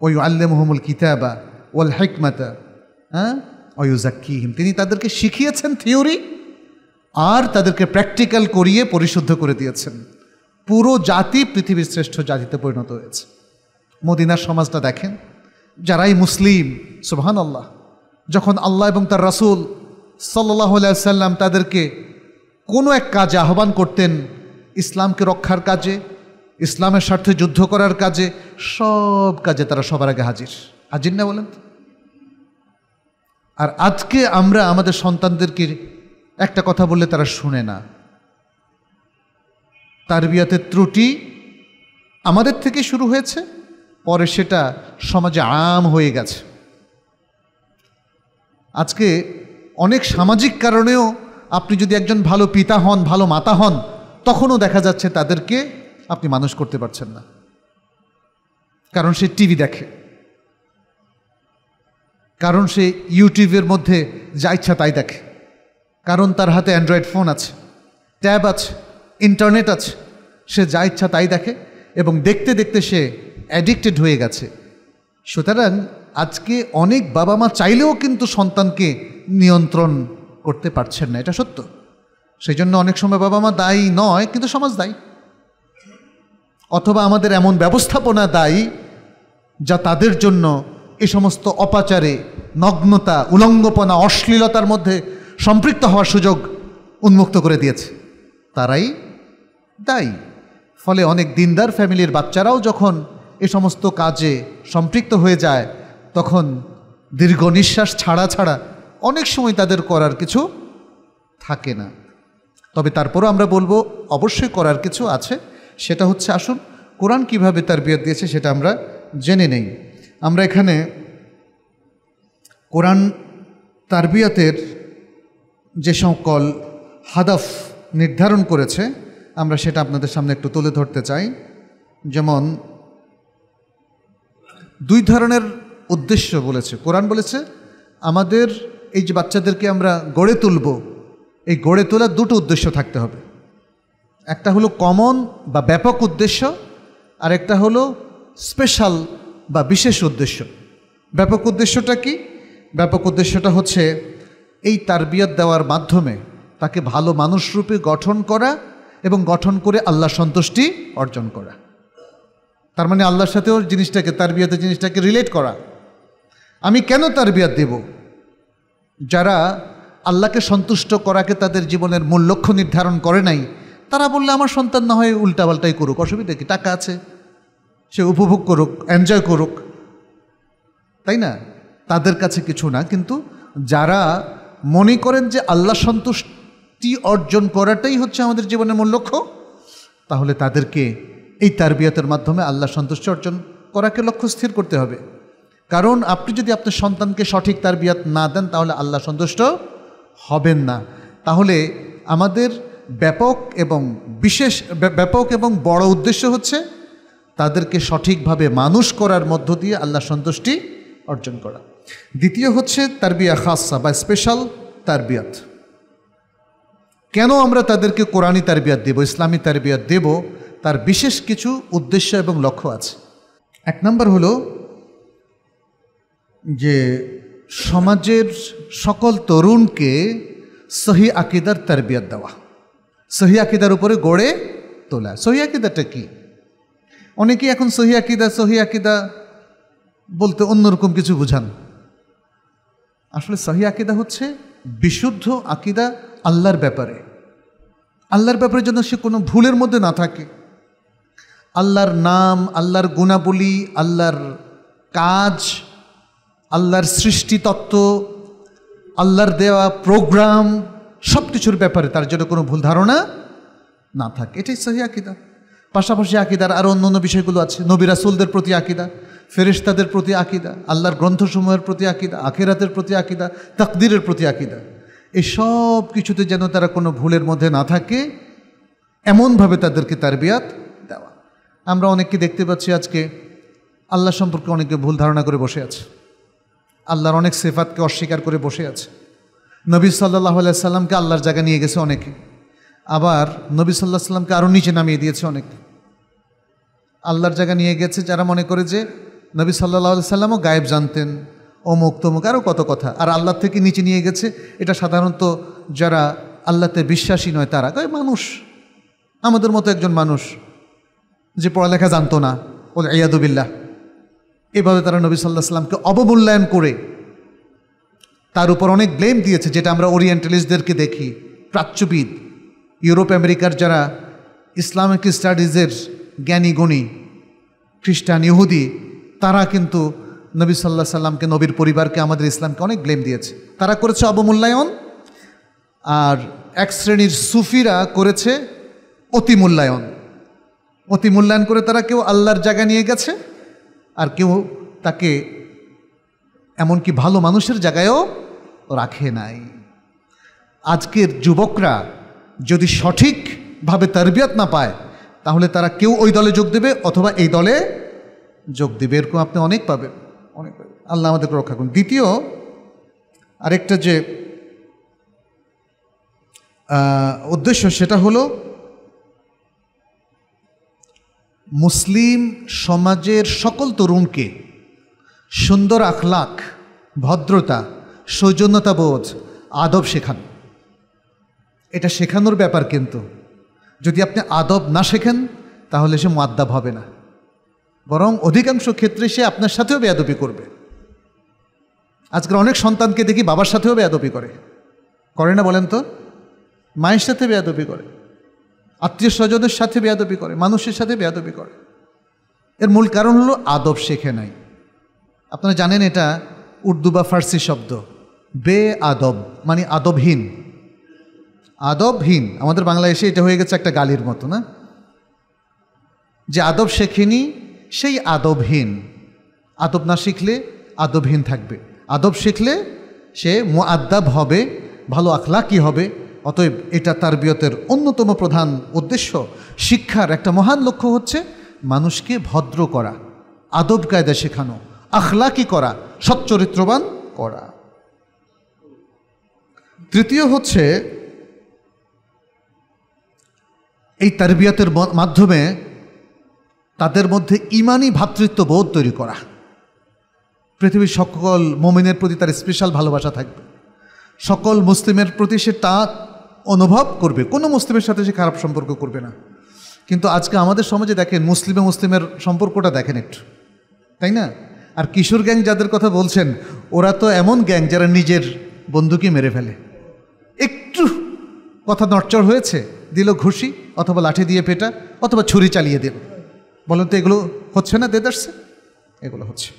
ওই আল্লে মোহাম্মুল কিতাবা ওয়াল হেকমাতা হ্যাঁ? অয়ুজাক্কিহিম তিনি তাদেরকে শিখিয়েছেন থিওরি আর তাদেরকে প্র্যাকটিক্যাল করিয়ে পরিশুদ্ধ করে দিয়েছেন। পুরো জাতি পৃথিবীর শ্রেষ্ঠ জাতিতে পরিণত হয়েছে। মদিনার সমাজটা দেখেন, যারাই মুসলিম সুবহান আল্লাহ যখন আল্লাহ এবং তার রাসুল সাল্লাহ সাল্লাম তাদেরকে কোনো এক কাজে আহ্বান করতেন, ইসলামকে রক্ষার কাজে, ইসলামের স্বার্থে যুদ্ধ করার কাজে, সব কাজে তারা সবার আগে হাজির। হাজির না বলেন আর আজকে আমরা আমাদের সন্তানদেরকে একটা কথা বললে তারা শুনে না। তার বিয়াতের ত্রুটি আমাদের থেকে শুরু হয়েছে, পরে সেটা সমাজে আম হয়ে গেছে। আজকে অনেক সামাজিক কারণেও আপনি যদি একজন ভালো পিতা হন, ভালো মাতা হন, তখনও দেখা যাচ্ছে তাদেরকে আপনি মানুষ করতে পারছেন না। কারণ সে টিভি দেখে। কারণ সে ইউটিউবের মধ্যে যা ইচ্ছা তাই দেখে। কারণ তার হাতে অ্যান্ড্রয়েড ফোন আছে, ট্যাব আছে, ইন্টারনেট আছে, সে যা ইচ্ছা তাই দেখে এবং দেখতে দেখতে সে অ্যাডিক্টেড হয়ে গেছে। সুতরাং আজকে অনেক বাবা মা চাইলেও কিন্তু সন্তানকে নিয়ন্ত্রণ করতে পারছেন না, এটা সত্য। সেই জন্য অনেক সময় বাবা মা দায়ী নয়, কিন্তু সমাজ দায়ী। অথবা আমাদের এমন ব্যবস্থাপনা দায়ী যা তাদের জন্য এ সমস্ত অপাচারে, নগ্নতা, উলঙ্গপনা, অশ্লীলতার মধ্যে সম্পৃক্ত হওয়ার সুযোগ উন্মুক্ত করে দিয়েছে। তারাই দায়ী। ফলে অনেক দিনদার ফ্যামিলির বাচ্চারাও যখন এ সমস্ত কাজে সম্পৃক্ত হয়ে যায় তখন দীর্ঘ নিঃশ্বাস ছাড়া ছাড়া অনেক সময় তাদের করার কিছু থাকে না। তবে তারপরও আমরা বলব, অবশ্যই করার কিছু আছে। সেটা হচ্ছে, আসুন, কোরআন কীভাবে তার বিয়ে দিয়েছে সেটা আমরা জেনে নেই। আমরা এখানে কোরআন তারবিয়াতের যে সকল হাদাফ নির্ধারণ করেছে, আমরা সেটা আপনাদের সামনে একটু তুলে ধরতে চাই। যেমন, দুই ধরনের উদ্দেশ্য বলেছে। কোরআন বলেছে, আমাদের এই যে বাচ্চাদেরকে আমরা গড়ে তুলব, এই গড়ে তোলার দুটো উদ্দেশ্য থাকতে হবে। একটা হলো কমন বা ব্যাপক উদ্দেশ্য, আর একটা হলো স্পেশাল বা বিশেষ উদ্দেশ্য। ব্যাপক উদ্দেশ্যটা কি? ব্যাপক উদ্দেশ্যটা হচ্ছে এই তারবিয়ত দেওয়ার মাধ্যমে তাকে ভালো মানুষ রূপে গঠন করা এবং গঠন করে আল্লাহ সন্তুষ্টি অর্জন করা। তার মানে আল্লাহর সাথেও জিনিসটাকে তার বিয়াতে জিনিসটাকে রিলেট করা। আমি কেন তার বিয়াত দেব? যারা আল্লাহকে সন্তুষ্ট করাকে তাদের জীবনের মূল লক্ষ্য নির্ধারণ করে নাই, তারা বললে, আমার সন্তান না হয় উল্টাপাল্টাই করুক। অসুবিধা কি? টাকা আছে। সে উপভোগ করুক এনজয় করুক। তাই না? তাদের কাছে কিছু না, কিন্তু যারা মনে করেন যে আল্লাহ সন্তুষ্টি অর্জন করাটাই হচ্ছে আমাদের জীবনের মূল লক্ষ্য, তাহলে তাদেরকে এই তারবিয়াতের মাধ্যমে আল্লাহ সন্তুষ্টি অর্জন করাকে লক্ষ্য স্থির করতে হবে। কারণ আপনি যদি আপনার সন্তানকে সঠিক তারবিয়াত না দেন, তাহলে আল্লাহ সন্তুষ্ট হবেন না। তাহলে আমাদের ব্যাপক এবং বিশেষ, ব্য- ব্যাপক এবং বড় উদ্দেশ্য হচ্ছে তাদেরকে সঠিকভাবে মানুষ করার মধ্য দিয়ে আল্লাহ সন্তুষ্টি অর্জন করা। দ্বিতীয় হচ্ছে তারবিয়া খাসা বা স্পেশাল তারবিয়াত। কেন আমরা তাদেরকে কোরআনী তারবিয়াত দেব, ইসলামী তারবিয়াত দেব? তার বিশেষ কিছু উদ্দেশ্য এবং লক্ষ্য আছে। এক নম্বর হলো যে সমাজের সকল তরুণকে সহি আকিদার তারবিয়াত দেওয়া। সহি আকিদার উপরে গড়ে তোলা। সহি আকিদাটা কি? অনেকেই এখন সহি আকিদা সহি আকিদা বলতে অন্যরকম কিছু বুঝান। আসলে সহি আকিদা হচ্ছে বিশুদ্ধ আকিদা আল্লাহর ব্যাপারে। আল্লাহর ব্যাপারে যেন সে কোনো ভুলের মধ্যে না থাকে। আল্লাহর নাম, আল্লাহর গুণাবলী, আল্লাহর কাজ আল্লাহর সৃষ্টি তত্ত্ব, আল্লাহর দেওয়া প্রোগ্রাম সব কিছুর ব্যাপারে তার জন্য কোনো ভুল ধারণা না থাকে। এটাই সহি আকিদা। পাশাপাশি আকিদার আরও অন্য অন্য বিষয়গুলো আছে। নবী রাসুলদের প্রতি আকিদা, ফেরেশতাদের প্রতি আকিদা, আল্লাহর গ্রন্থসমূহের প্রতি আকিদা, আখেরাতের প্রতি আকিদা, তাকদিরের প্রতি আকিদা। এই সব কিছুতে যেন তারা কোনো ভুলের মধ্যে না থাকে, এমনভাবে তাদেরকে তার তারবিয়াত দেওয়া। আমরা অনেককে দেখতে পাচ্ছি আজকে আল্লাহ সম্পর্কে অনেকে ভুল ধারণা করে বসে আছে। আল্লাহর অনেক সেফাতকে অস্বীকার করে বসে আছে। নবী সাল্লাহ সাল্লামকে আল্লাহর জায়গা নিয়ে গেছে অনেকে। আবার নবী সাল্লাহ সাল্লামকে আরও নিচে নামিয়ে দিয়েছে অনেকে। আল্লাহর জায়গা নিয়ে গেছে যারা মনে করে যে নবী সাল্লাহ সাল্লামও গায়েব জানতেন, অমুক তমুক আরও কত কথা। আর আল্লাহ থেকে নিচে নিয়ে গেছে, এটা সাধারণত যারা আল্লাহতে বিশ্বাসী নয় তারা। কয়, মানুষ। আমাদের মতো একজন মানুষ যে পড়ালেখা জানতো না। ও ইয়াদুবিল্লাহ এভাবে তারা নবী সাল্লাহ সাল্লামকে অবমূল্যায়ন করে তার উপর অনেক ব্লেম দিয়েছে, যেটা আমরা ওরিয়েন্টালিস্টদেরকে দেখি। প্রাচ্যবিদ, ইউরোপ, আমেরিকার যারা ইসলামিক স্টাডিজের জ্ঞানী, গুণী, খ্রিস্টান, ইহুদি, তারা কিন্তু নবী সাল্লাহ সাল্লামকে, নবীর পরিবারকে, আমাদের ইসলামকে অনেক ব্লেম দিয়েছে। তারা করেছে অবমূল্যায়ন, আর এক শ্রেণির সুফিরা করেছে অতি মূল্যায়ন অতি মূল্যায়ন করে তারা কেউ আল্লাহর জায়গা নিয়ে গেছে আর কেউ তাকে এমনকি ভালো মানুষের জায়গায়ও রাখে নাই। আজকের যুবকরা যদি সঠিকভাবে তারবিয়াত না পায়, তাহলে তারা কেউ ওই দলে যোগ দেবে অথবা এই দলে যোগ দেবে। এরকম আপনি অনেক পাবেন অনেক পাবেন। আল্লাহ আমাদেরকে রক্ষা করুন। দ্বিতীয়, আরেকটা যে উদ্দেশ্য সেটা হলো মুসলিম সমাজের সকল তরুণকে সুন্দর আখলাখ, ভদ্রতা, সৌজন্যতাবোধ, আদব শেখান। এটা শেখানোর ব্যাপার কিন্তু। যদি আপনি আদব না শেখেন, তাহলে সে মাদ্দাব হবে না। বরং অধিকাংশ ক্ষেত্রে সে আপনার সাথেও বেয়াদবি করবে। আজকের অনেক সন্তানকে দেখি বাবার সাথেও বেয়াদবি করে। করে না বলেন তো? মায়ের সাথে বেয়াদবি করে। আত্মীয় স্বজনের সাথে বেয়াদবি করে, মানুষের সাথে বেয়াদবি করে। এর মূল কারণ হলো আদব শেখে নাই। আপনারা জানেন এটা উর্দু বা ফার্সি শব্দ। বে আদব মানে আদবহীন। আদবহীন, আমাদের এসে এটা হয়ে গেছে একটা গালির মতো, না? যে আদব শেখেনি, সেই আদবহীন। আদব না শিখলে আদবহীন থাকবে। আদব শিখলে সে মুআদ্দাব হবে, ভালো আখলা আখলাকি হবে অতএব এটা তার বিয়তের অন্যতম প্রধান উদ্দেশ্য। শিক্ষার একটা মহান লক্ষ্য হচ্ছে মানুষকে ভদ্র করা, আদব কায়দা শেখানো, আখলাকি করা, সচ্চরিত্রবান করা। তৃতীয় হচ্ছে এই তারবিয়াতের মাধ্যমে তাদের মধ্যে ইমানি ভ্রাতৃত্ববোধ তৈরি করা। পৃথিবীর সকল মোমিনের প্রতি তার স্পেশাল ভালোবাসা থাকবে। সকল মুসলিমের প্রতি সে তা অনুভব করবে। কোনো মুসলিমের সাথে সে খারাপ সম্পর্ক করবে না। কিন্তু আজকে আমাদের সমাজে দেখেন, মুসলিমে মুসলিমের সম্পর্কটা দেখেন একটু। তাই না? আর কিশোর গ্যাং যাদের কথা বলছেন, ওরা তো এমন গ্যাং যারা নিজের বন্ধুকে মেরে ফেলে। একটু কথা নড়চড় হয়েছে, দিল ঘুষি অথবা লাঠি দিয়ে পেটা অথবা ছুরি চালিয়ে দিল। বলেন তো এগুলো হচ্ছে না দেদার্সে? এগুলো হচ্ছে।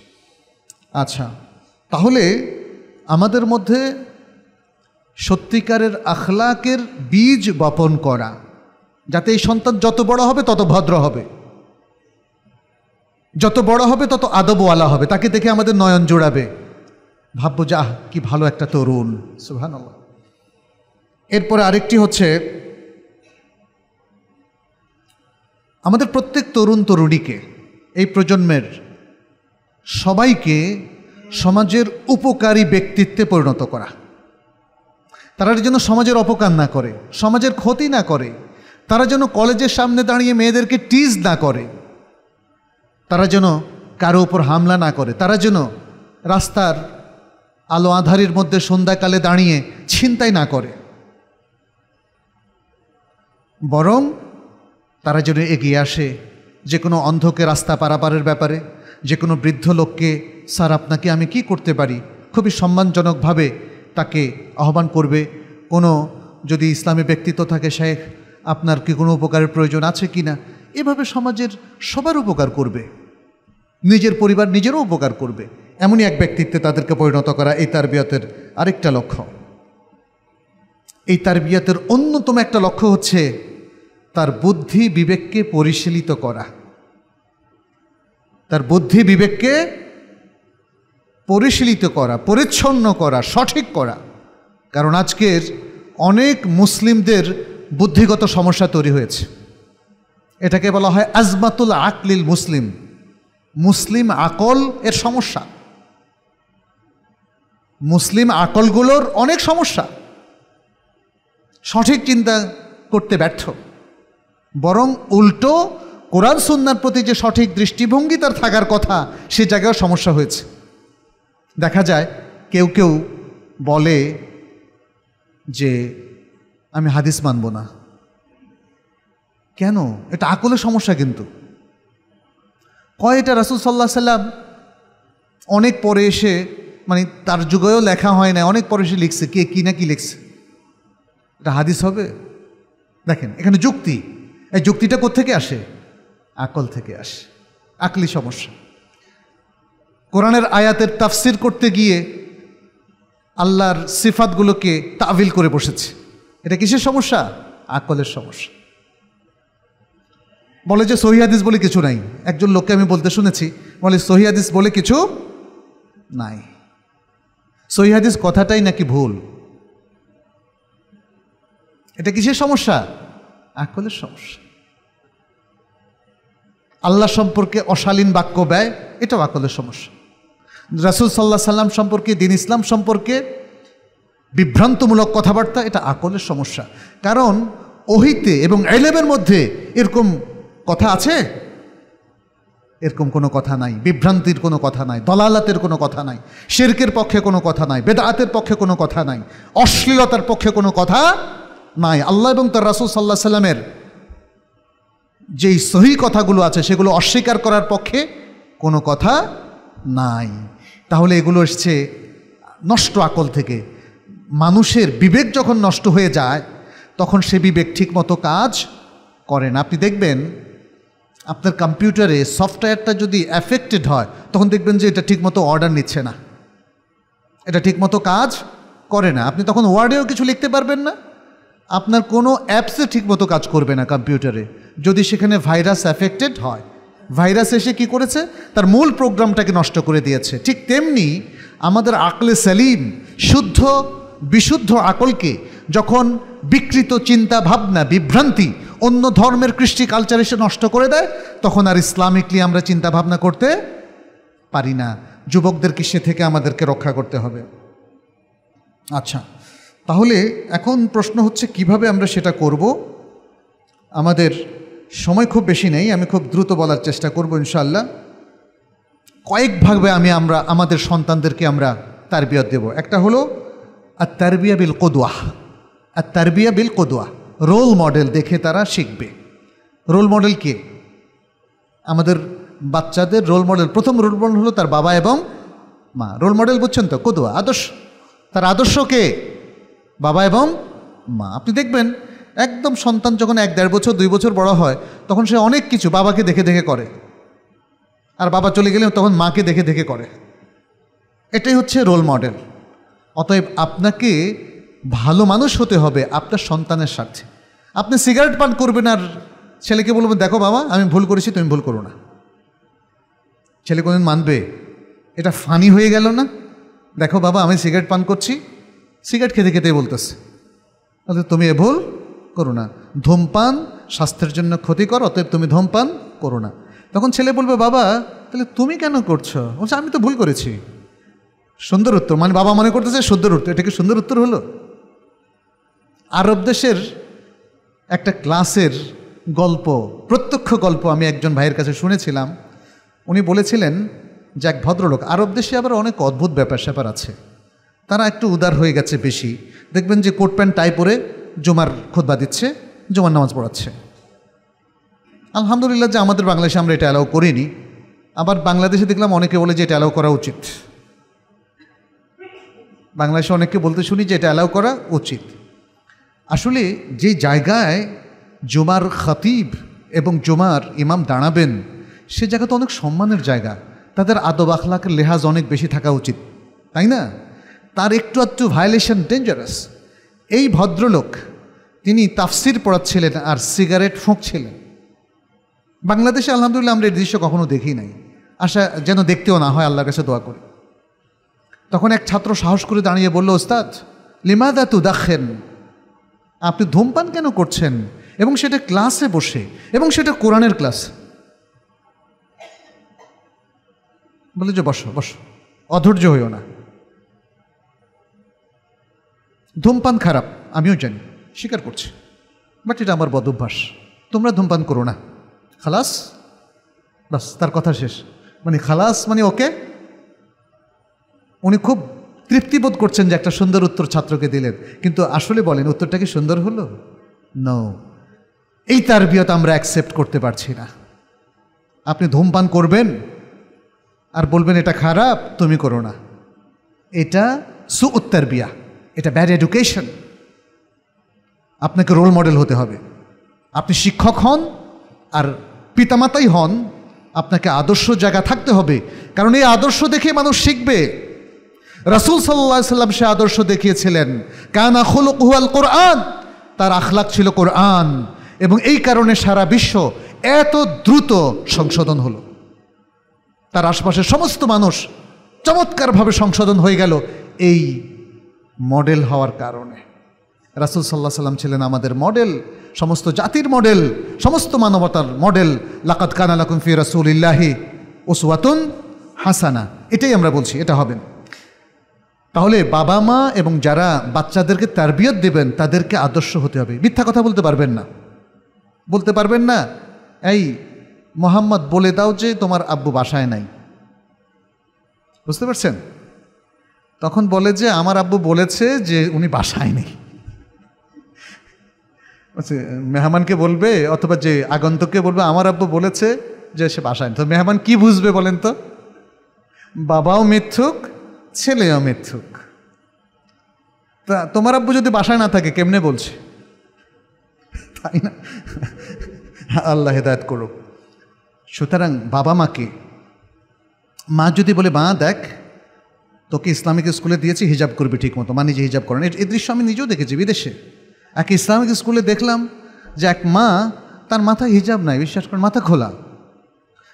আচ্ছা তাহলে আমাদের মধ্যে সত্যিকারের আখলাকের বীজ বপন করা, যাতে এই সন্তান যত বড় হবে, তত ভদ্র হবে। যত বড় হবে, তত আদবওয়ালা হবে। তাকে দেখে আমাদের নয়ন জোড়াবে। ভাববো যে, আহ, কি ভালো একটা তরুণ। সুহান এরপরে আরেকটি হচ্ছে, আমাদের প্রত্যেক তরুণ তরুণীকে, এই প্রজন্মের সবাইকে সমাজের উপকারী ব্যক্তিত্বে পরিণত করা। তারা যেন সমাজের অপকার না করে, সমাজের ক্ষতি না করে। তারা যেন কলেজের সামনে দাঁড়িয়ে মেয়েদেরকে টিজ না করে। তারা যেন কারও উপর হামলা না করে। তারা যেন রাস্তার আলো আধারির মধ্যে সন্ধ্যাকালে দাঁড়িয়ে ছিনতাই না করে। বরং তারা যেন এগিয়ে আসে যে কোনো অন্ধকে রাস্তা পারাপারের ব্যাপারে, যে কোনো বৃদ্ধ লোককে, স্যার, আপনাকে আমি কি করতে পারি? খুবই সম্মানজনকভাবে তাকে আহ্বান করবে। কোনো যদি ইসলামী ব্যক্তিত্ব থাকে শেখ আপনার কি কোনো উপকারের প্রয়োজন আছে কি না? এভাবে সমাজের সবার উপকার করবে। নিজের পরিবার নিজেরও উপকার করবে। এমনই এক ব্যক্তিত্বে তাদেরকে পরিণত করা এই তারবিয়তের আরেকটা লক্ষ্য। এই তারবিয়তের অন্যতম একটা লক্ষ্য হচ্ছে তার বুদ্ধি বিবেককে পরিশীলিত করা। তার বুদ্ধি বিবেককে পরিশীলিত করা, পরিচ্ছন্ন করা, সঠিক করা। কারণ আজকের অনেক মুসলিমদের বুদ্ধিগত সমস্যা তৈরি হয়েছে। এটাকে বলা হয় আজমাতুল আকলিল মুসলিম। মুসলিম আকল এর সমস্যা। মুসলিম আকলগুলোর অনেক সমস্যা। সঠিক চিন্তা করতে ব্যর্থ। বরং উল্টো কোরআন সুন্নার প্রতি যে সঠিক দৃষ্টিভঙ্গি তার থাকার কথা, সে জায়গায় সমস্যা হয়েছে। দেখা যায় কেউ কেউ বলে যে, আমি হাদিস মানব না। কেন? এটা আকলের সমস্যা কিন্তু। কয় এটা রাসুল সাল্লাহ সাল্লাম অনেক পরে এসে মানে তার যুগেও লেখা হয় না অনেক পরে এসে লিখছে, কে কি না কি লিখছে? এটা হাদিস হবে? দেখেন, এখানে যুক্তি। এই যুক্তিটা কোথেকে আসে? আকল থেকে আসে। আকলি সমস্যা। কোরআনের আয়াতের তাফসির করতে গিয়ে আল্লাহর সিফাতগুলোকে তাবিল করে বসেছে। এটা কিসের সমস্যা? আকলের সমস্যা। বলে যে সহিহাদিস বলে কিছু নাই। একজন লোককে আমি বলতে শুনেছি, বলে সহিহাদিস বলে কিছু নাই। সহিহাদিস কথাটাই নাকি ভুল? এটা কিসের সমস্যা? আকলের সমস্যা। আল্লাহ সম্পর্কে অশালীন বাক্য ব্যয়, এটাও আকলের সমস্যা। রাসুল সাল্লাহ সাল্লাম সম্পর্কে, দিন ইসলাম সম্পর্কে বিভ্রান্তমূলক কথাবার্তা, এটা আকলের সমস্যা। কারণ ওহিতে এবং এলেমের মধ্যে এরকম কথা আছে? এরকম কোনো কথা নাই, বিভ্রান্তির কোনো কথা নাই, দলালাতের কোনো কথা নাই, শেরকের পক্ষে কোনো কথা নাই, বেদাতের পক্ষে কোনো কথা নাই, অশ্লীলতার পক্ষে কোনো কথা নাই। আল্লাহ এবং তার রাসুল সাল্লাহ সাল্লামের যেই সহি কথাগুলো আছে, সেগুলো অস্বীকার করার পক্ষে কোনো কথা নাই। তাহলে এগুলো এসছে নষ্ট আকল থেকে। মানুষের বিবেক যখন নষ্ট হয়ে যায়, তখন সে বিবেক ঠিকমতো কাজ করেন আপনি দেখবেন, আপনার কম্পিউটারে সফটওয়্যারটা যদি অ্যাফেক্টেড হয়, তখন দেখবেন যে এটা ঠিকমতো অর্ডার নিচ্ছে না। এটা ঠিকমতো কাজ করে না। আপনি তখন ওয়ার্ডেও কিছু লিখতে পারবেন না। আপনার কোনো অ্যাপসে ঠিকমতো কাজ করবে না কম্পিউটারে। যদি সেখানে ভাইরাস অ্যাফেক্টেড হয় ভাইরাস এসে কি করেছে? তার মূল প্রোগ্রামটাকে নষ্ট করে দিয়েছে। ঠিক তেমনি আমাদের আকলে সেলিম শুদ্ধ, বিশুদ্ধ আকলকে যখন বিকৃত চিন্তা, ভাবনা, বিভ্রান্তি অন্য ধর্মের কৃষ্টি কালচার এসে নষ্ট করে দেয়, তখন আর ইসলামিকলি আমরা চিন্তা, ভাবনা করতে পারি না। যুবকদেরকে সে থেকে আমাদেরকে রক্ষা করতে হবে। আচ্ছা তাহলে এখন প্রশ্ন হচ্ছে কীভাবে আমরা সেটা করব? আমাদের সময় খুব বেশি নেই, আমি খুব দ্রুত বলার চেষ্টা করব ইনশাল্লাহ কয়েক কয়েকভাবে আমি আমরা, আমাদের সন্তানদেরকে আমরা তারবিয়ত দেব। একটা হলো আর তারবিয়া বিল কদুয়া। আর তারবিয়া বিল কদুয়া। রোল মডেল দেখে তারা শিখবে। রোল মডেল কে? আমাদের বাচ্চাদের রোল মডেল। প্রথম রোল মডেল হলো তার বাবা এবং মা। রোল মডেল বুঝছেন তো? কদুয়া। আদর্শ। তার আদর্শ কে? বাবা এবং মা। আপনি দেখবেন একদম সন্তান যখন এক দেড় বছর, দুই বছর বড় হয়, তখন সে অনেক কিছু বাবাকে দেখে দেখে করে। আর বাবা চলে গেলে তখন মাকে দেখে দেখে করে। এটাই হচ্ছে রোল মডেল অতএব আপনাকে ভালো মানুষ হতে হবে আপনার সন্তানের স্বার্থে। আপনি সিগারেট পান করবেন আর ছেলেকে বলবেন, দেখো বাবা, আমি ভুল করেছি, তুমি ভুল করো না। ছেলে কোনদিন মানবে? এটা ফানি হয়ে গেল না? দেখো বাবা, আমি সিগারেট পান করছি। সিগারেট খেতে খেতে বলতেছে। তুমি এ ভুল? করো না। ধূমপান স্বাস্থ্যের জন্য ক্ষতিকর, অতএব তুমি ধূমপান করো না। তখন ছেলে বলবে, বাবা, তাহলে তুমি কেন করছ? বলছে, আমি তো ভুল করেছি। সুন্দর উত্তর মানে বাবা মনে করতেছে সুন্দর উত্তর। এটা কি সুন্দর উত্তর হলো? আরব দেশের একটা ক্লাসের গল্প, প্রত্যক্ষ গল্প আমি একজন ভাইয়ের কাছে শুনেছিলাম। উনি বলেছিলেন যে এক ভদ্রলোক, আরব দেশে আবার অনেক অদ্ভুত ব্যাপার স্যাপার আছে। তারা একটু উদার হয়ে গেছে বেশি। দেখবেন যে কোট প্যান্ট, টাই পরে জমার খোদবা দিচ্ছে, জমার নামাজ পড়াচ্ছে। আলহামদুলিল্লাহ যে আমাদের বাংলাদেশে আমরা এটা অ্যালাউ করিনি। আবার বাংলাদেশে দেখলাম অনেকে বলে যে এটা অ্যালাউ করা উচিত। বাংলাদেশে অনেককে বলতে শুনি যে এটা অ্যালাউ করা উচিত। আসলে যে জায়গায় জুমার খতিব এবং জুমার ইমাম দাঁড়াবেন, সে জায়গা তো অনেক সম্মানের জায়গা। তাদের আদব আখলাকের লেহাজ অনেক বেশি থাকা উচিত, তাই না? তার একটু একটু ভায়োলেশন ডেঞ্জারাস এই ভদ্রলোক, তিনি তাফসির পড়াচ্ছিলেন আর সিগারেট ফুঁকছিলেন। বাংলাদেশে আলহামদুলিল্লাহ আমরা এই দৃশ্য কখনো দেখি নাই। আশা যেন দেখতেও না হয়, আল্লাহর কাছে দোয়া করি। তখন এক ছাত্র সাহস করে দাঁড়িয়ে বলল, ওস্তাদ, লিমাদা তু দাখেন আপনি ধূমপান কেন করছেন? এবং সেটা ক্লাসে বসে, এবং সেটা কোরআনের ক্লাস? বলে যে, বসো বসো, অধৈর্য হইও না। ধূমপান খারাপ, আমিও জানি, স্বীকার করছি। বাট এটা আমার বদ অভ্যাস তোমরা ধূমপান করো না। খালাস? বাস, তার কথা শেষ। মানে খালাস মানে ওকে? উনি খুব তৃপ্তিবোধ করছেন যে একটা সুন্দর উত্তর ছাত্রকে দিলেন। কিন্তু আসলে বলেন, উত্তরটা কি সুন্দর হলো? ন এই তার বিয়ত আমরা অ্যাকসেপ্ট করতে পারছি না। আপনি ধূমপান করবেন আর বলবেন, এটা খারাপ, তুমি করো না। এটা সু উত্তর বিয়া এটা ব্যাড এডুকেশন আপনাকে রোল মডেল হতে হবে। আপনি শিক্ষক হন আর পিতামাতাই হন, আপনাকে আদর্শ জায়গা থাকতে হবে। কারণ এই আদর্শ দেখে মানুষ শিখবে। রাসুল সাল্লা সাল্লাম সে আদর্শ দেখিয়েছিলেন, কানা খুলুকুয়াল কোরআন তার আখলাক ছিল কোরআন। এবং এই কারণে সারা বিশ্ব এত দ্রুত সংশোধন হলো। তার আশপাশের সমস্ত মানুষ চমৎকারভাবে সংশোধন হয়ে গেল এই মডেল হওয়ার কারণে। রাসুল সাল্লাহ সাল্লাম ছিলেন আমাদের মডেল, সমস্ত জাতির মডেল, সমস্ত মানবতার মডেল। লাকাত কান আলাকুম ফি রাসুল ইল্লাহি ওসুয়াতুন হাসানা। এটাই আমরা বলছি, এটা হবেন তাহলে বাবা মা এবং যারা বাচ্চাদেরকে তারবিয়ত দেবেন, তাদেরকে আদর্শ হতে হবে। মিথ্যা কথা বলতে পারবেন না। বলতে পারবেন না, এই মোহাম্মদ বলে দাও যে তোমার আব্বু বাসায় নাই। বুঝতে পারছেন? তখন বলে যে আমার আব্বু বলেছে যে উনি বাসায় নেই। আচ্ছা, মেহমানকে বলবে অথবা যে আগন্তককে বলবে আমার আব্বু বলেছে যে সে বাসায় তো মেহমান কি বুঝবে বলেন তো? বাবাও মিথ্যুক ছেলেও মিথ্যুক। তা তোমার আব্বু যদি বাসায় না থাকে কেমনে বলছে? তাই না? আল্লাহ হেদায়ত করুক। সুতরাং বাবা মাকে মা যদি বলে মা দেখ তোকে ইসলামিক স্কুলে দিয়েছি, হিজাব করবি ঠিক মতো মা নিজে হিজাব করেন এই দৃশ্য আমি নিজেও দেখেছি বিদেশে। এক ইসলামিক স্কুলে দেখলাম যে এক মা, তার মাথায় হিজাব নাই, বিশ্বাস করেন, মাথা খোলা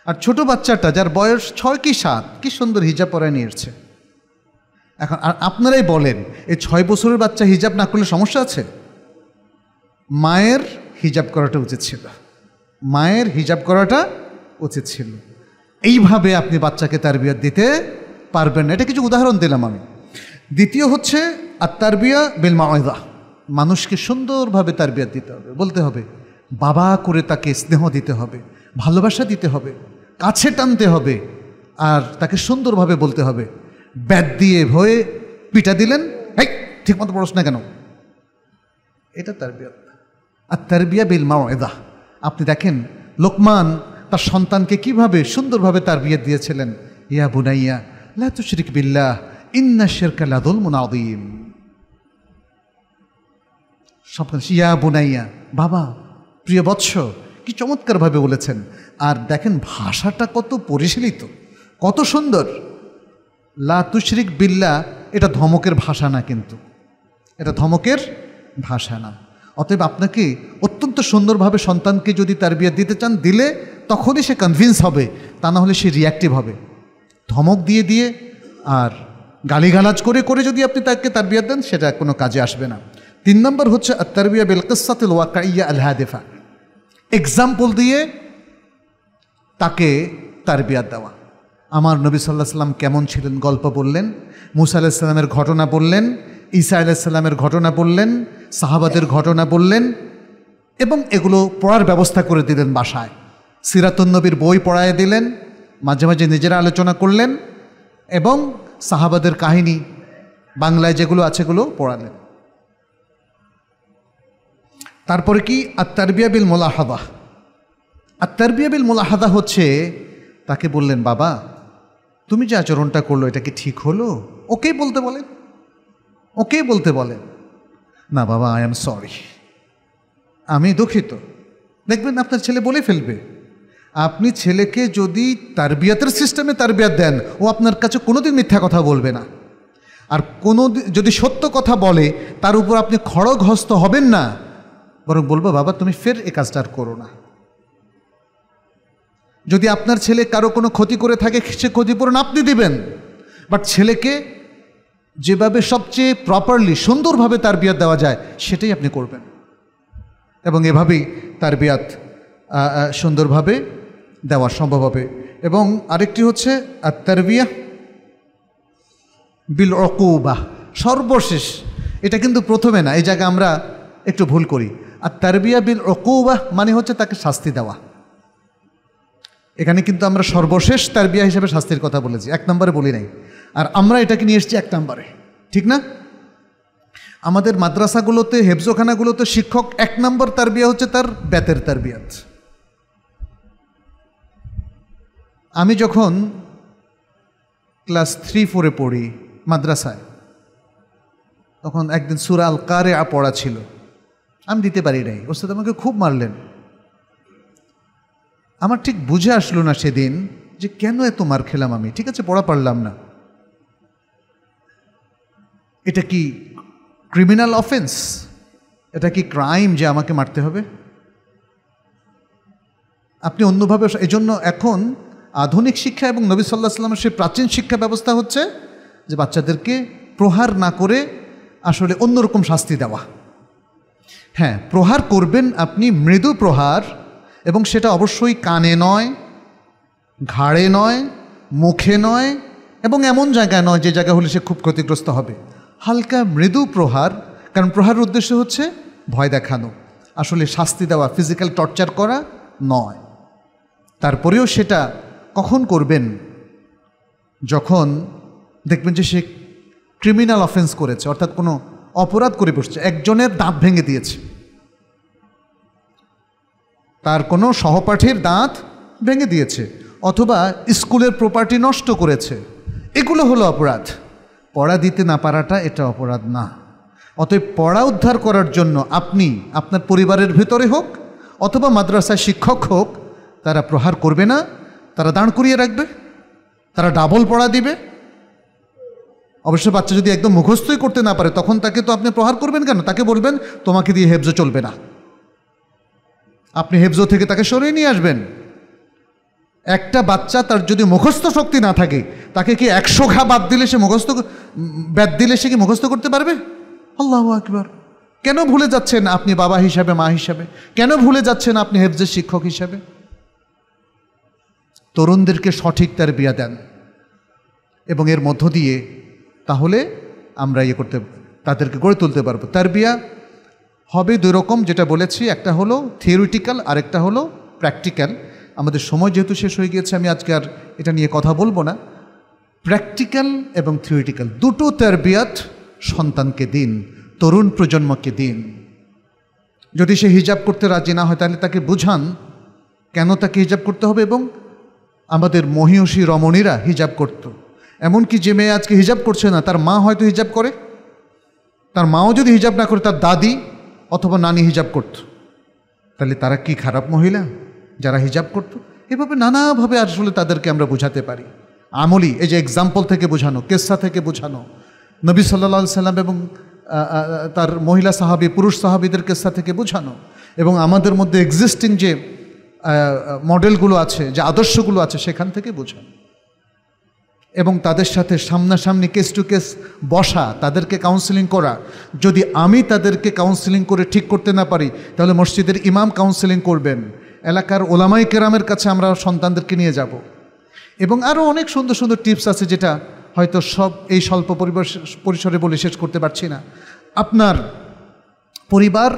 আর ছোট বাচ্চাটা, যার বয়স ছয় কি সাত, কি সুন্দর হিজাব পরায় নিয়ে নিয়েছে এখন আর আপনারাই বলেন, এই ছয় বছরের বাচ্চা হিজাব না করলে সমস্যা আছে? মায়ের হিজাব করাটা উচিত ছিল। মায়ের হিজাব করাটা উচিত ছিল। এইভাবে আপনি বাচ্চাকে তার বিয়া দিতে পারবেন না। এটা কিছু উদাহরণ দিলাম আমি। দ্বিতীয় হচ্ছে আর তার বিয়া বেল মাওয়দা। মানুষকে সুন্দরভাবে তার বিয়া দিতে হবে। বলতে হবে, বাবা করে তাকে স্নেহ দিতে হবে, ভালোবাসা দিতে হবে, কাছে টানতে হবে, আর তাকে সুন্দরভাবে বলতে হবে, ব্যাট দিয়ে ভয়ে পিটা দিলেন এই ঠিক মতো পড়স না কেন? এটা তার বিয়া আর তার বিয়া বিল মাওয়েদা। আপনি দেখেন, লোকমান তার সন্তানকে কীভাবে সুন্দরভাবে তার বিয়ে দিয়েছিলেন। ইয়া বুনাইয়া লা তুশরিক ইন্না শিরকা লাযুলমুন আযীম। সন্তান ইয়া বুনাইয়া, বাবা, প্রিয় বৎস, কি চমৎকারভাবে বলেছেন। আর দেখেন, ভাষাটা কত পরিশীলিত, কত সুন্দর। লা তুশরিক বিল্লা এটা ধমকের ভাষা না কিন্তু। এটা ধমকের ভাষা না। অতএব আপনাকে অত্যন্ত সুন্দরভাবে সন্তানকে যদি তার বিয়ে দিতে চান, দিলে তখনই সে কনভিন্স হবে, তা না হলে সে রিয়াক্টিভ হবে। ধমক দিয়ে দিয়ে আর গালিগালাজ করে করে যদি আপনি তাকে তারবিয়াত দেন, সেটা কোনো কাজে আসবে না। তিন নম্বর হচ্ছে তারবিয়া বেলকসাতিল ওয়াকাইয়া আল হাদেফা এক্সাম্পল দিয়ে তাকে তার তারবিয়াত দেওয়া। আমার নবী সাল্লাহ সাল্লাম কেমন ছিলেন? গল্প বললেন। মুসা আলাহিসাল্লামের ঘটনা বললেন। ঈসা আলাইসাল্লামের ঘটনা বললেন। সাহাবাদের ঘটনা বললেন। এবং এগুলো পড়ার ব্যবস্থা করে দিলেন বাসায়। সিরাতুন্নবীর বই পড়ায় দিলেন। মাঝে মাঝে নিজেরা আলোচনা করলেন এবং সাহাবাদের কাহিনী বাংলায় যেগুলো আছে এগুলো পড়ালেন। তারপরে কি? আত্মারবিয়া বিল মোলাহাদা। আত্মারবিয়া বিল মোলাহাদা হচ্ছে তাকে বললেন, বাবা, তুমি যে আচরণটা করল এটা কি ঠিক হলো? ওকেই বলতে বলেন। ওকেই বলতে বলেন, না বাবা আই এম সরি আমি দুঃখিত। দেখবেন আপনার ছেলে বলে ফেলবে। আপনি ছেলেকে যদি তারবিয়াতের সিস্টেমে তারবিয়াত দেন, ও আপনার কাছে কোনোদিন মিথ্যা কথা বলবে না। আর কোনো যদি সত্য কথা বলে, তার উপর আপনি খড়গহস্ত হবেন না, বরং বলব, বাবা, তুমি ফের এ কাজটা আর করো না। যদি আপনার ছেলে কারও কোনো ক্ষতি করে থাকে, সে ক্ষতিপূরণ আপনি দিবেন। বাট ছেলেকে যেভাবে সবচেয়ে প্রপারলি সুন্দরভাবে তার বিয়াত দেওয়া যায়, সেটাই আপনি করবেন। এবং এভাবেই তার বিয়াত সুন্দরভাবে দেওয়া সম্ভব হবে। এবং আরেকটি হচ্ছে আর তারবিয়া বিল অকুবা সর্বশেষ। এটা কিন্তু প্রথমে না, এই জায়গায় আমরা একটু ভুল করি। আর তারবিয়া বিল অকুবাহ মানে হচ্ছে তাকে শাস্তি দেওয়া। এখানে কিন্তু আমরা সর্বশেষ তারবিয়া হিসেবে শাস্তির কথা বলেছি, এক নম্বরে বলি নাই। আর আমরা এটাকে নিয়ে এসেছি এক নম্বরে। ঠিক না? আমাদের মাদ্রাসাগুলোতে, হেফজোখানাগুলোতে শিক্ষক এক নম্বর তারবিয়া হচ্ছে তার বেতের তারবিয়াত। আমি যখন ক্লাস থ্রি, ফোরে পড়ি মাদ্রাসায়, তখন একদিন সুরা আল কারে আ পড়া ছিল। আমি দিতে পারি নাই। সাথে আমাকে খুব মারলেন। আমার ঠিক বুঝে আসলো না সেদিন যে কেন এত মার খেলাম আমি। ঠিক আছে, পড়া পারলাম না। এটা কি ক্রিমিনাল অফেন্স এটা কি ক্রাইম যে আমাকে মারতে হবে? আপনি অন্যভাবে এজন্য এখন আধুনিক শিক্ষা এবং নবী সাল্লাহ সাল্লামের সেই প্রাচীন শিক্ষা ব্যবস্থা হচ্ছে যে বাচ্চাদেরকে প্রহার না করে আসলে অন্যরকম শাস্তি দেওয়া। হ্যাঁ প্রহার করবেন আপনি মৃদু প্রহার এবং সেটা অবশ্যই কানে নয়, ঘাড়ে নয়, মুখে নয় এবং এমন জায়গায় নয় যে জায়গা হলে সে খুব ক্ষতিগ্রস্ত হবে। হালকা মৃদু প্রহার, কারণ প্রহারের উদ্দেশ্য হচ্ছে ভয় দেখানো। আসলে শাস্তি দেওয়া ফিজিক্যাল টর্চার করা নয়। তারপরেও সেটা কখন করবেন? যখন দেখবেন যে সে ক্রিমিনাল অফেন্স করেছে, অর্থাৎ কোনো অপরাধ করে বসছে, একজনের দাঁত ভেঙে দিয়েছে। তার কোনো সহপাঠীর দাঁত ভেঙে দিয়েছে, অথবা স্কুলের প্রপার্টি নষ্ট করেছে। এগুলো হলো অপরাধ। পড়া দিতে না পারাটা এটা অপরাধ না। অতএব পড়া উদ্ধার করার জন্য আপনি আপনার পরিবারের ভিতরে হোক, অথবা মাদ্রাসায় শিক্ষক হোক, তারা প্রহার করবে না। তারা দাঁড় করিয়ে রাখবে, তারা ডাবল পড়া দিবে। অবশ্য বাচ্চা যদি একদম মুখস্থই করতে না পারে, তখন তাকে তো আপনি প্রহার করবেন কেন? তাকে বলবেন, তোমাকে দিয়ে হেফজো চলবে না। আপনি হেফজো থেকে তাকে সরিয়ে নিয়ে আসবেন। একটা বাচ্চা তার যদি মুখস্থ শক্তি না থাকে, তাকে কি একশো ঘা বাদ দিলে সে মুখস্থ ব্যাদ দিলে সে কি মুখস্থ করতে পারবে? আল্লাহ আকবার। কেন ভুলে যাচ্ছেন আপনি বাবা হিসাবে, মা হিসাবে? কেন ভুলে যাচ্ছেন আপনি হেফজের শিক্ষক হিসাবে? তরুণদেরকে সঠিক তার বিয়া দেন এবং এর মধ্য দিয়ে তাহলে আমরা ইয়ে করতে, তাদেরকে গড়ে তুলতে পারব। তার বিয়া হবে দুই রকম, যেটা বলেছি, একটা হলো থিওরিটিক্যাল আরেকটা হলো প্র্যাকটিক্যাল আমাদের সময় যেহেতু শেষ হয়ে গিয়েছে, আমি আজকে আর এটা নিয়ে কথা বলব না। প্র্যাকটিক্যাল এবং থিওরিটিক্যাল দুটো তারবিয়াত সন্তানকে দিন, তরুণ প্রজন্মকে দিন। যদি সে হিজাব করতে রাজি না হয়, তাহলে তাকে বুঝান কেন তাকে হিজাব করতে হবে এবং আমাদের মহিষী রমণীরা হিজাব করত। এমনকি যে মেয়ে আজকে হিজাব করছে না, তার মা হয়তো হিজাব করে। তার মাও যদি হিজাব না করে, তার দাদি অথবা নানি হিজাব করত। তাহলে তারা কি খারাপ মহিলা যারা হিজাব করত? এভাবে নানাভাবে আসলে তাদেরকে আমরা বোঝাতে পারি। আমলি, এই যে এক্সাম্পল থেকে বোঝানো, কেসা থেকে বোঝানো, নবী সাল্লা সাল্লাম এবং তার মহিলা সাহাবি, পুরুষ সাহাবিদের কেসা থেকে বোঝানো এবং আমাদের মধ্যে এক্সিস্টিং যে মডেলগুলো আছে, যে আদর্শগুলো আছে, সেখান থেকে বোঝান এবং তাদের সাথে সামনাসামনি কেস টু কেস বসা, তাদেরকে কাউন্সিলিং করা। যদি আমি তাদেরকে কাউন্সিলিং করে ঠিক করতে না পারি, তাহলে মসজিদের ইমাম কাউন্সিলিং করবেন। এলাকার ওলামাই কেরামের কাছে আমরা সন্তানদেরকে নিয়ে যাব। এবং আরও অনেক সুন্দর সুন্দর টিপস আছে যেটা হয়তো সব এই স্বল্প পরিসরে বলে শেষ করতে পারছি না। আপনার পরিবার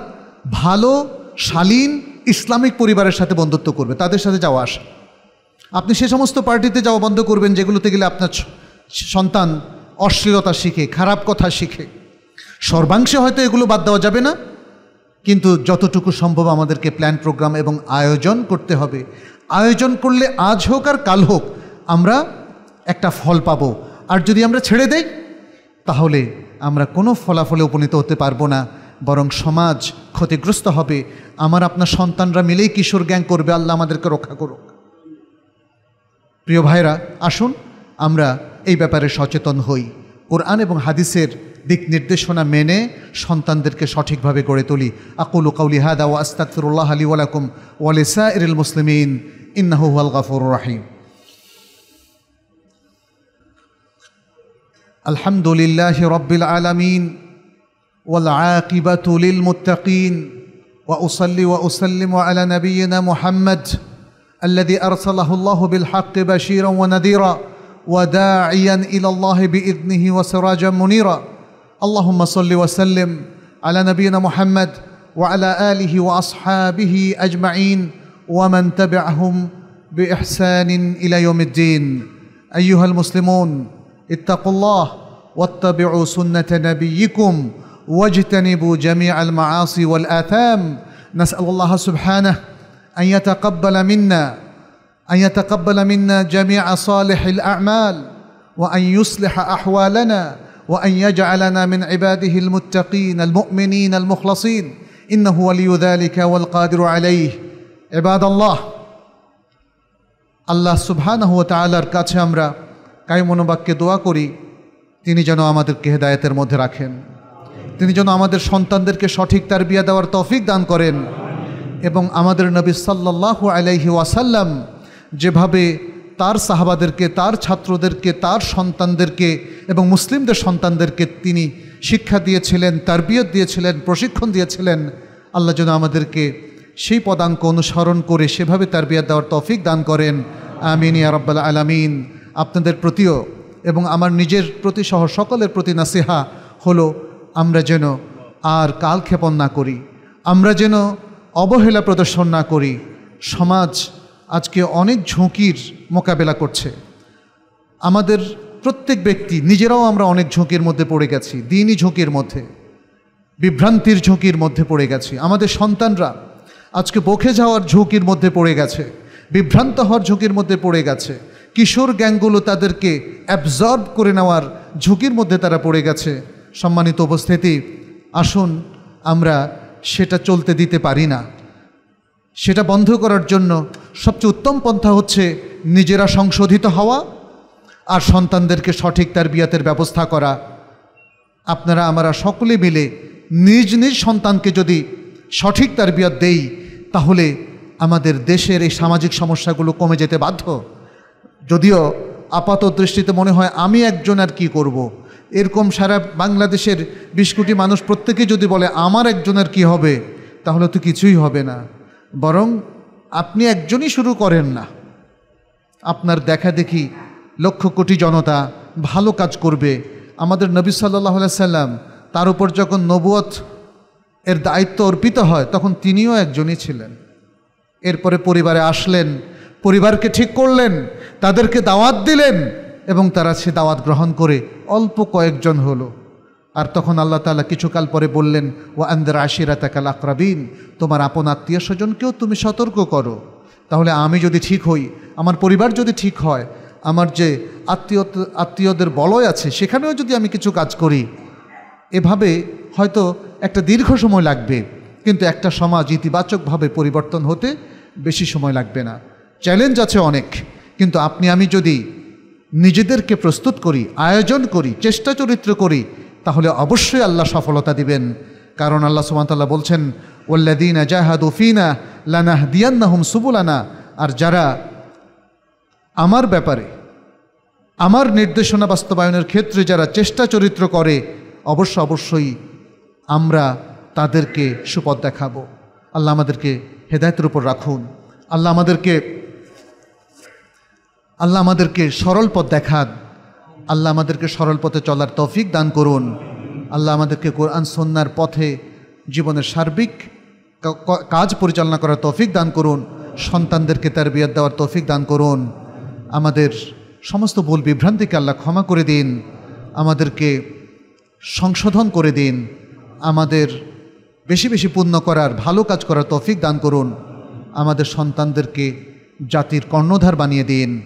ভালো, শালীন ইসলামিক পরিবারের সাথে বন্ধুত্ব করবে, তাদের সাথে যাওয়া আসা। আপনি সে সমস্ত পার্টিতে যাওয়া বন্ধ করবেন যেগুলোতে গেলে আপনার সন্তান অশ্লীলতা শিখে, খারাপ কথা শিখে। সর্বাংশে হয়তো এগুলো বাদ দেওয়া যাবে না, কিন্তু যতটুকু সম্ভব আমাদেরকে প্ল্যান প্রোগ্রাম এবং আয়োজন করতে হবে। আয়োজন করলে আজ হোক আর কাল হোক, আমরা একটা ফল পাব। আর যদি আমরা ছেড়ে দেই, তাহলে আমরা কোনো ফলাফলে উপনীত হতে পারব না। বরং সমাজ ক্ষতিগ্রস্ত হবে। আমার আপনার সন্তানরা মিলেই কিশোর গ্যাং করবে। আল্লাহ আমাদেরকে রক্ষা করুক। প্রিয় ভাইরা আসুন আমরা এই ব্যাপারে সচেতন হই। কোরআন এবং হাদিসের দিক নির্দেশনা মেনে সন্তানদেরকে সঠিকভাবে গড়ে তুলি। আকুল কাউলি হাদা ও আস্তাকফিরুল্লাহ আলী ওয়ালাকুম ওয়ালেসা ইরুল মুসলিমিন। ইন্নাহু গাফর রাহিম। আলহামদুলিল্লাহ রব্বিল আলমিন। والعاقبة للمتقين. وأصلي وأسلم على نبينا محمد الذي أرسله الله بالحق بشيرا ونذيرا وداعيا إلى الله بإذنه وسراجا منيرا. اللهم صل وسلم على نبينا محمد وعلى آله وأصحابه أجمعين ومن تبعهم بإحسان إلى يوم الدين. أيها المسلمون اتقوا الله واتبعوا سنة نبيكم واجتنبوا جميع المعاصي والآثام نسأل الله سبحانه أن يتقبل منا أن يتقبل منا جميع صالح الأعمال وأن يصلح أحوالنا وأن يجعلنا من عباده المتقين المؤمنين المخلصين إنه ولي ذلك والقادر عليه عباد الله আল্লাহ সুবহানাহ ওয়া তাআলার কাছে আমরা কায়মনোবাক্যে দোয়া করি তিনি যেন আমাদেরকে হেদায়েতের মধ্যে রাখেন তিনি যেন আমাদের সন্তানদেরকে সঠিক তারবিয়া দেওয়ার তৌফিক দান করেন এবং আমাদের নবী সাল্লাল্লাহু আলাইহি ওয়াসাল্লাম যেভাবে তার সাহাবাদেরকে, তার ছাত্রদেরকে, তার সন্তানদেরকে এবং মুসলিমদের সন্তানদেরকে তিনি শিক্ষা দিয়েছিলেন, তারবিয়ত দিয়েছিলেন, প্রশিক্ষণ দিয়েছিলেন, আল্লাহ যেন আমাদেরকে সেই পদাঙ্ক অনুসরণ করে সেভাবে তারবিয়ত দেওয়ার তৌফিক দান করেন। আমিন ইয়া রাব্বাল আলামিন। আপনাদের প্রতিও এবং আমার নিজের প্রতি সহ সকলের প্রতি নাসিহা হলো আমরা যেন আর কালক্ষেপণ না করি, আমরা যেন অবহেলা প্রদর্শন না করি, সমাজ আজকে অনেক ঝুঁকির মোকাবেলা করছে। আমাদের প্রত্যেক ব্যক্তি, নিজেরাও আমরা অনেক ঝুঁকির মধ্যে পড়ে গেছি, দিনই ঝুঁকির মধ্যে, বিভ্রান্তির ঝুঁকির মধ্যে পড়ে গেছি। আমাদের সন্তানরা আজকে বকে যাওয়ার ঝুঁকির মধ্যে পড়ে গেছে, বিভ্রান্ত হওয়ার ঝুঁকির মধ্যে পড়ে গেছে, কিশোর গ্যাংগুলো তাদেরকে অ্যাবজর্ব করে নেওয়ার ঝুঁকির মধ্যে তারা পড়ে গেছে। সম্মানিত উপস্থিতি, আসুন আমরা সেটা চলতে দিতে পারি না। সেটা বন্ধ করার জন্য সবচেয়ে উত্তম পন্থা হচ্ছে নিজেরা সংশোধিত হওয়া আর সন্তানদেরকে সঠিক তার বিয়াতের ব্যবস্থা করা। আপনারা, আমরা সকলে মিলে নিজ নিজ সন্তানকে যদি সঠিক তার বিয়াত দেই, তাহলে আমাদের দেশের এই সামাজিক সমস্যাগুলো কমে যেতে বাধ্য। যদিও আপাত দৃষ্টিতে মনে হয় আমি একজন আর কি করব। এরকম সারা বাংলাদেশের বিশ কোটি মানুষ প্রত্যেকে যদি বলে, আমার একজনের কি হবে? তাহলে তো কিছুই হবে না। বরং আপনি একজনই শুরু করেন না। আপনার দেখা দেখি লক্ষ কোটি জনতা ভালো কাজ করবে। আমাদের নবী সাল্লাহ সাল্লাম তার উপর যখন নবুয়ত এর দায়িত্ব অর্পিত হয়, তখন তিনিও একজনই ছিলেন। এরপরে পরিবারে আসলেন, পরিবারকে ঠিক করলেন, তাদেরকে দাওয়াত দিলেন এবং তারা সে দাওয়াত গ্রহণ করে অল্প কয়েকজন হলো। আর তখন আল্লাহ তালা কিছুকাল পরে বললেন ও আন্দার আশিরা তাকাল আকরাবিন, তোমার আপন আত্মীয় স্বজনকেও তুমি সতর্ক করো। তাহলে আমি যদি ঠিক হই, আমার পরিবার যদি ঠিক হয়, আমার যে আত্মীয় আত্মীয়দের বলয় আছে, সেখানেও যদি আমি কিছু কাজ করি, এভাবে হয়তো একটা দীর্ঘ সময় লাগবে। কিন্তু একটা সমাজ ইতিবাচকভাবে পরিবর্তন হতে বেশি সময় লাগবে না। চ্যালেঞ্জ আছে অনেক, কিন্তু আপনি, আমি যদি নিজেদেরকে প্রস্তুত করি, আয়োজন করি, চেষ্টা চরিত্র করি, তাহলে অবশ্যই আল্লাহ সফলতা দিবেন। কারণ আল্লাহ সুমাতাল্লাহ বলছেন ওল্লাদিন জাহাদু ফিনা লানাহ দিয়ান্নাহুম সুবুলানা। আর যারা আমার ব্যাপারে, আমার নির্দেশনা বাস্তবায়নের ক্ষেত্রে যারা চেষ্টা চরিত্র করে, অবশ্য অবশ্যই আমরা তাদেরকে সুপথ দেখাবো। আল্লাহ আমাদেরকে হেদায়তের উপর রাখুন। আল্লাহ আমাদেরকে আল্লাহ আমাদেরকে সরল পথ দেখান। আল্লাহ আমাদেরকে সরল পথে চলার তৌফিক দান করুন। আল্লাহ আমাদেরকে কোরআন সন্ন্যার পথে জীবনের সার্বিক কাজ পরিচালনা করার তৌফিক দান করুন। সন্তানদেরকে তার বিয়াদ দেওয়ার তৌফিক দান করুন। আমাদের সমস্ত ভুল বিভ্রান্তিকে আল্লাহ ক্ষমা করে দিন। আমাদেরকে সংশোধন করে দিন। আমাদের বেশি বেশি পূর্ণ করার, ভালো কাজ করার তৌফিক দান করুন। আমাদের সন্তানদেরকে জাতির কর্ণধার বানিয়ে দিন।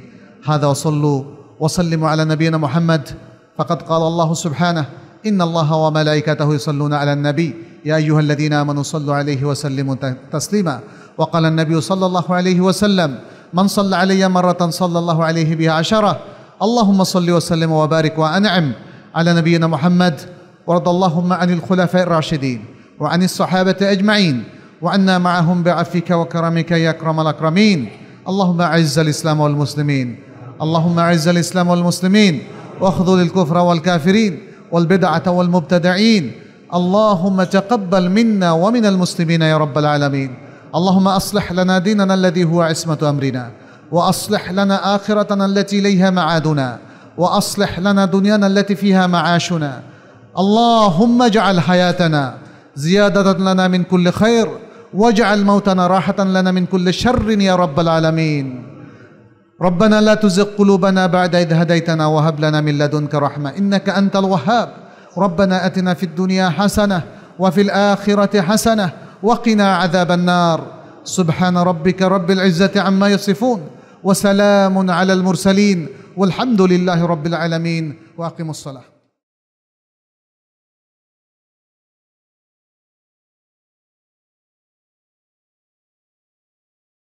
هذا وصلوا وسلموا على نبينا محمد. فقد قال الله سبحانه إن الله وملائكته يصلون على النبي. يا أيها الذين آمنوا صلوا عليه وسلموا تسليما. وقال النبي صلى الله عليه وسلم من صلى علي مرة صلى الله عليه بها عشرة اللهم صل وسلم وبارك وأنعم على نبينا محمد. وارض اللهم عن الخلفاء الراشدين وعن الصحابة أجمعين وعنا معهم بعفك وكرمك يا أكرم الأكرمين. اللهم أعز الإسلام والمسلمين. اللهم أعز الإسلام والمسلمين واخذل الكفر والكافرين والبدعة والمبتدعين. اللهم تقبل منا ومن المسلمين يا رب العالمين. اللهم أصلح لنا ديننا الذي هو عصمة أمرنا. وأصلح لنا آخرتنا التي إليها معادنا. وأصلح لنا دنيانا التي فيها معاشنا. اللهم اجعل حياتنا زيادة لنا من كل خير. واجعل موتنا راحة لنا من كل شر يا رب العالمين. ربنا لا تزغ قلوبنا بعد إذ هديتنا وهب لنا من لدنك رحمة إنك أنت الوهاب. ربنا أتنا في الدنيا حسنة وفي الآخرة حسنة وقنا عذاب النار. سبحان ربك رب العزة عما يصفون وسلام على المرسلين والحمد لله رب العالمين. وأقم الصلاة.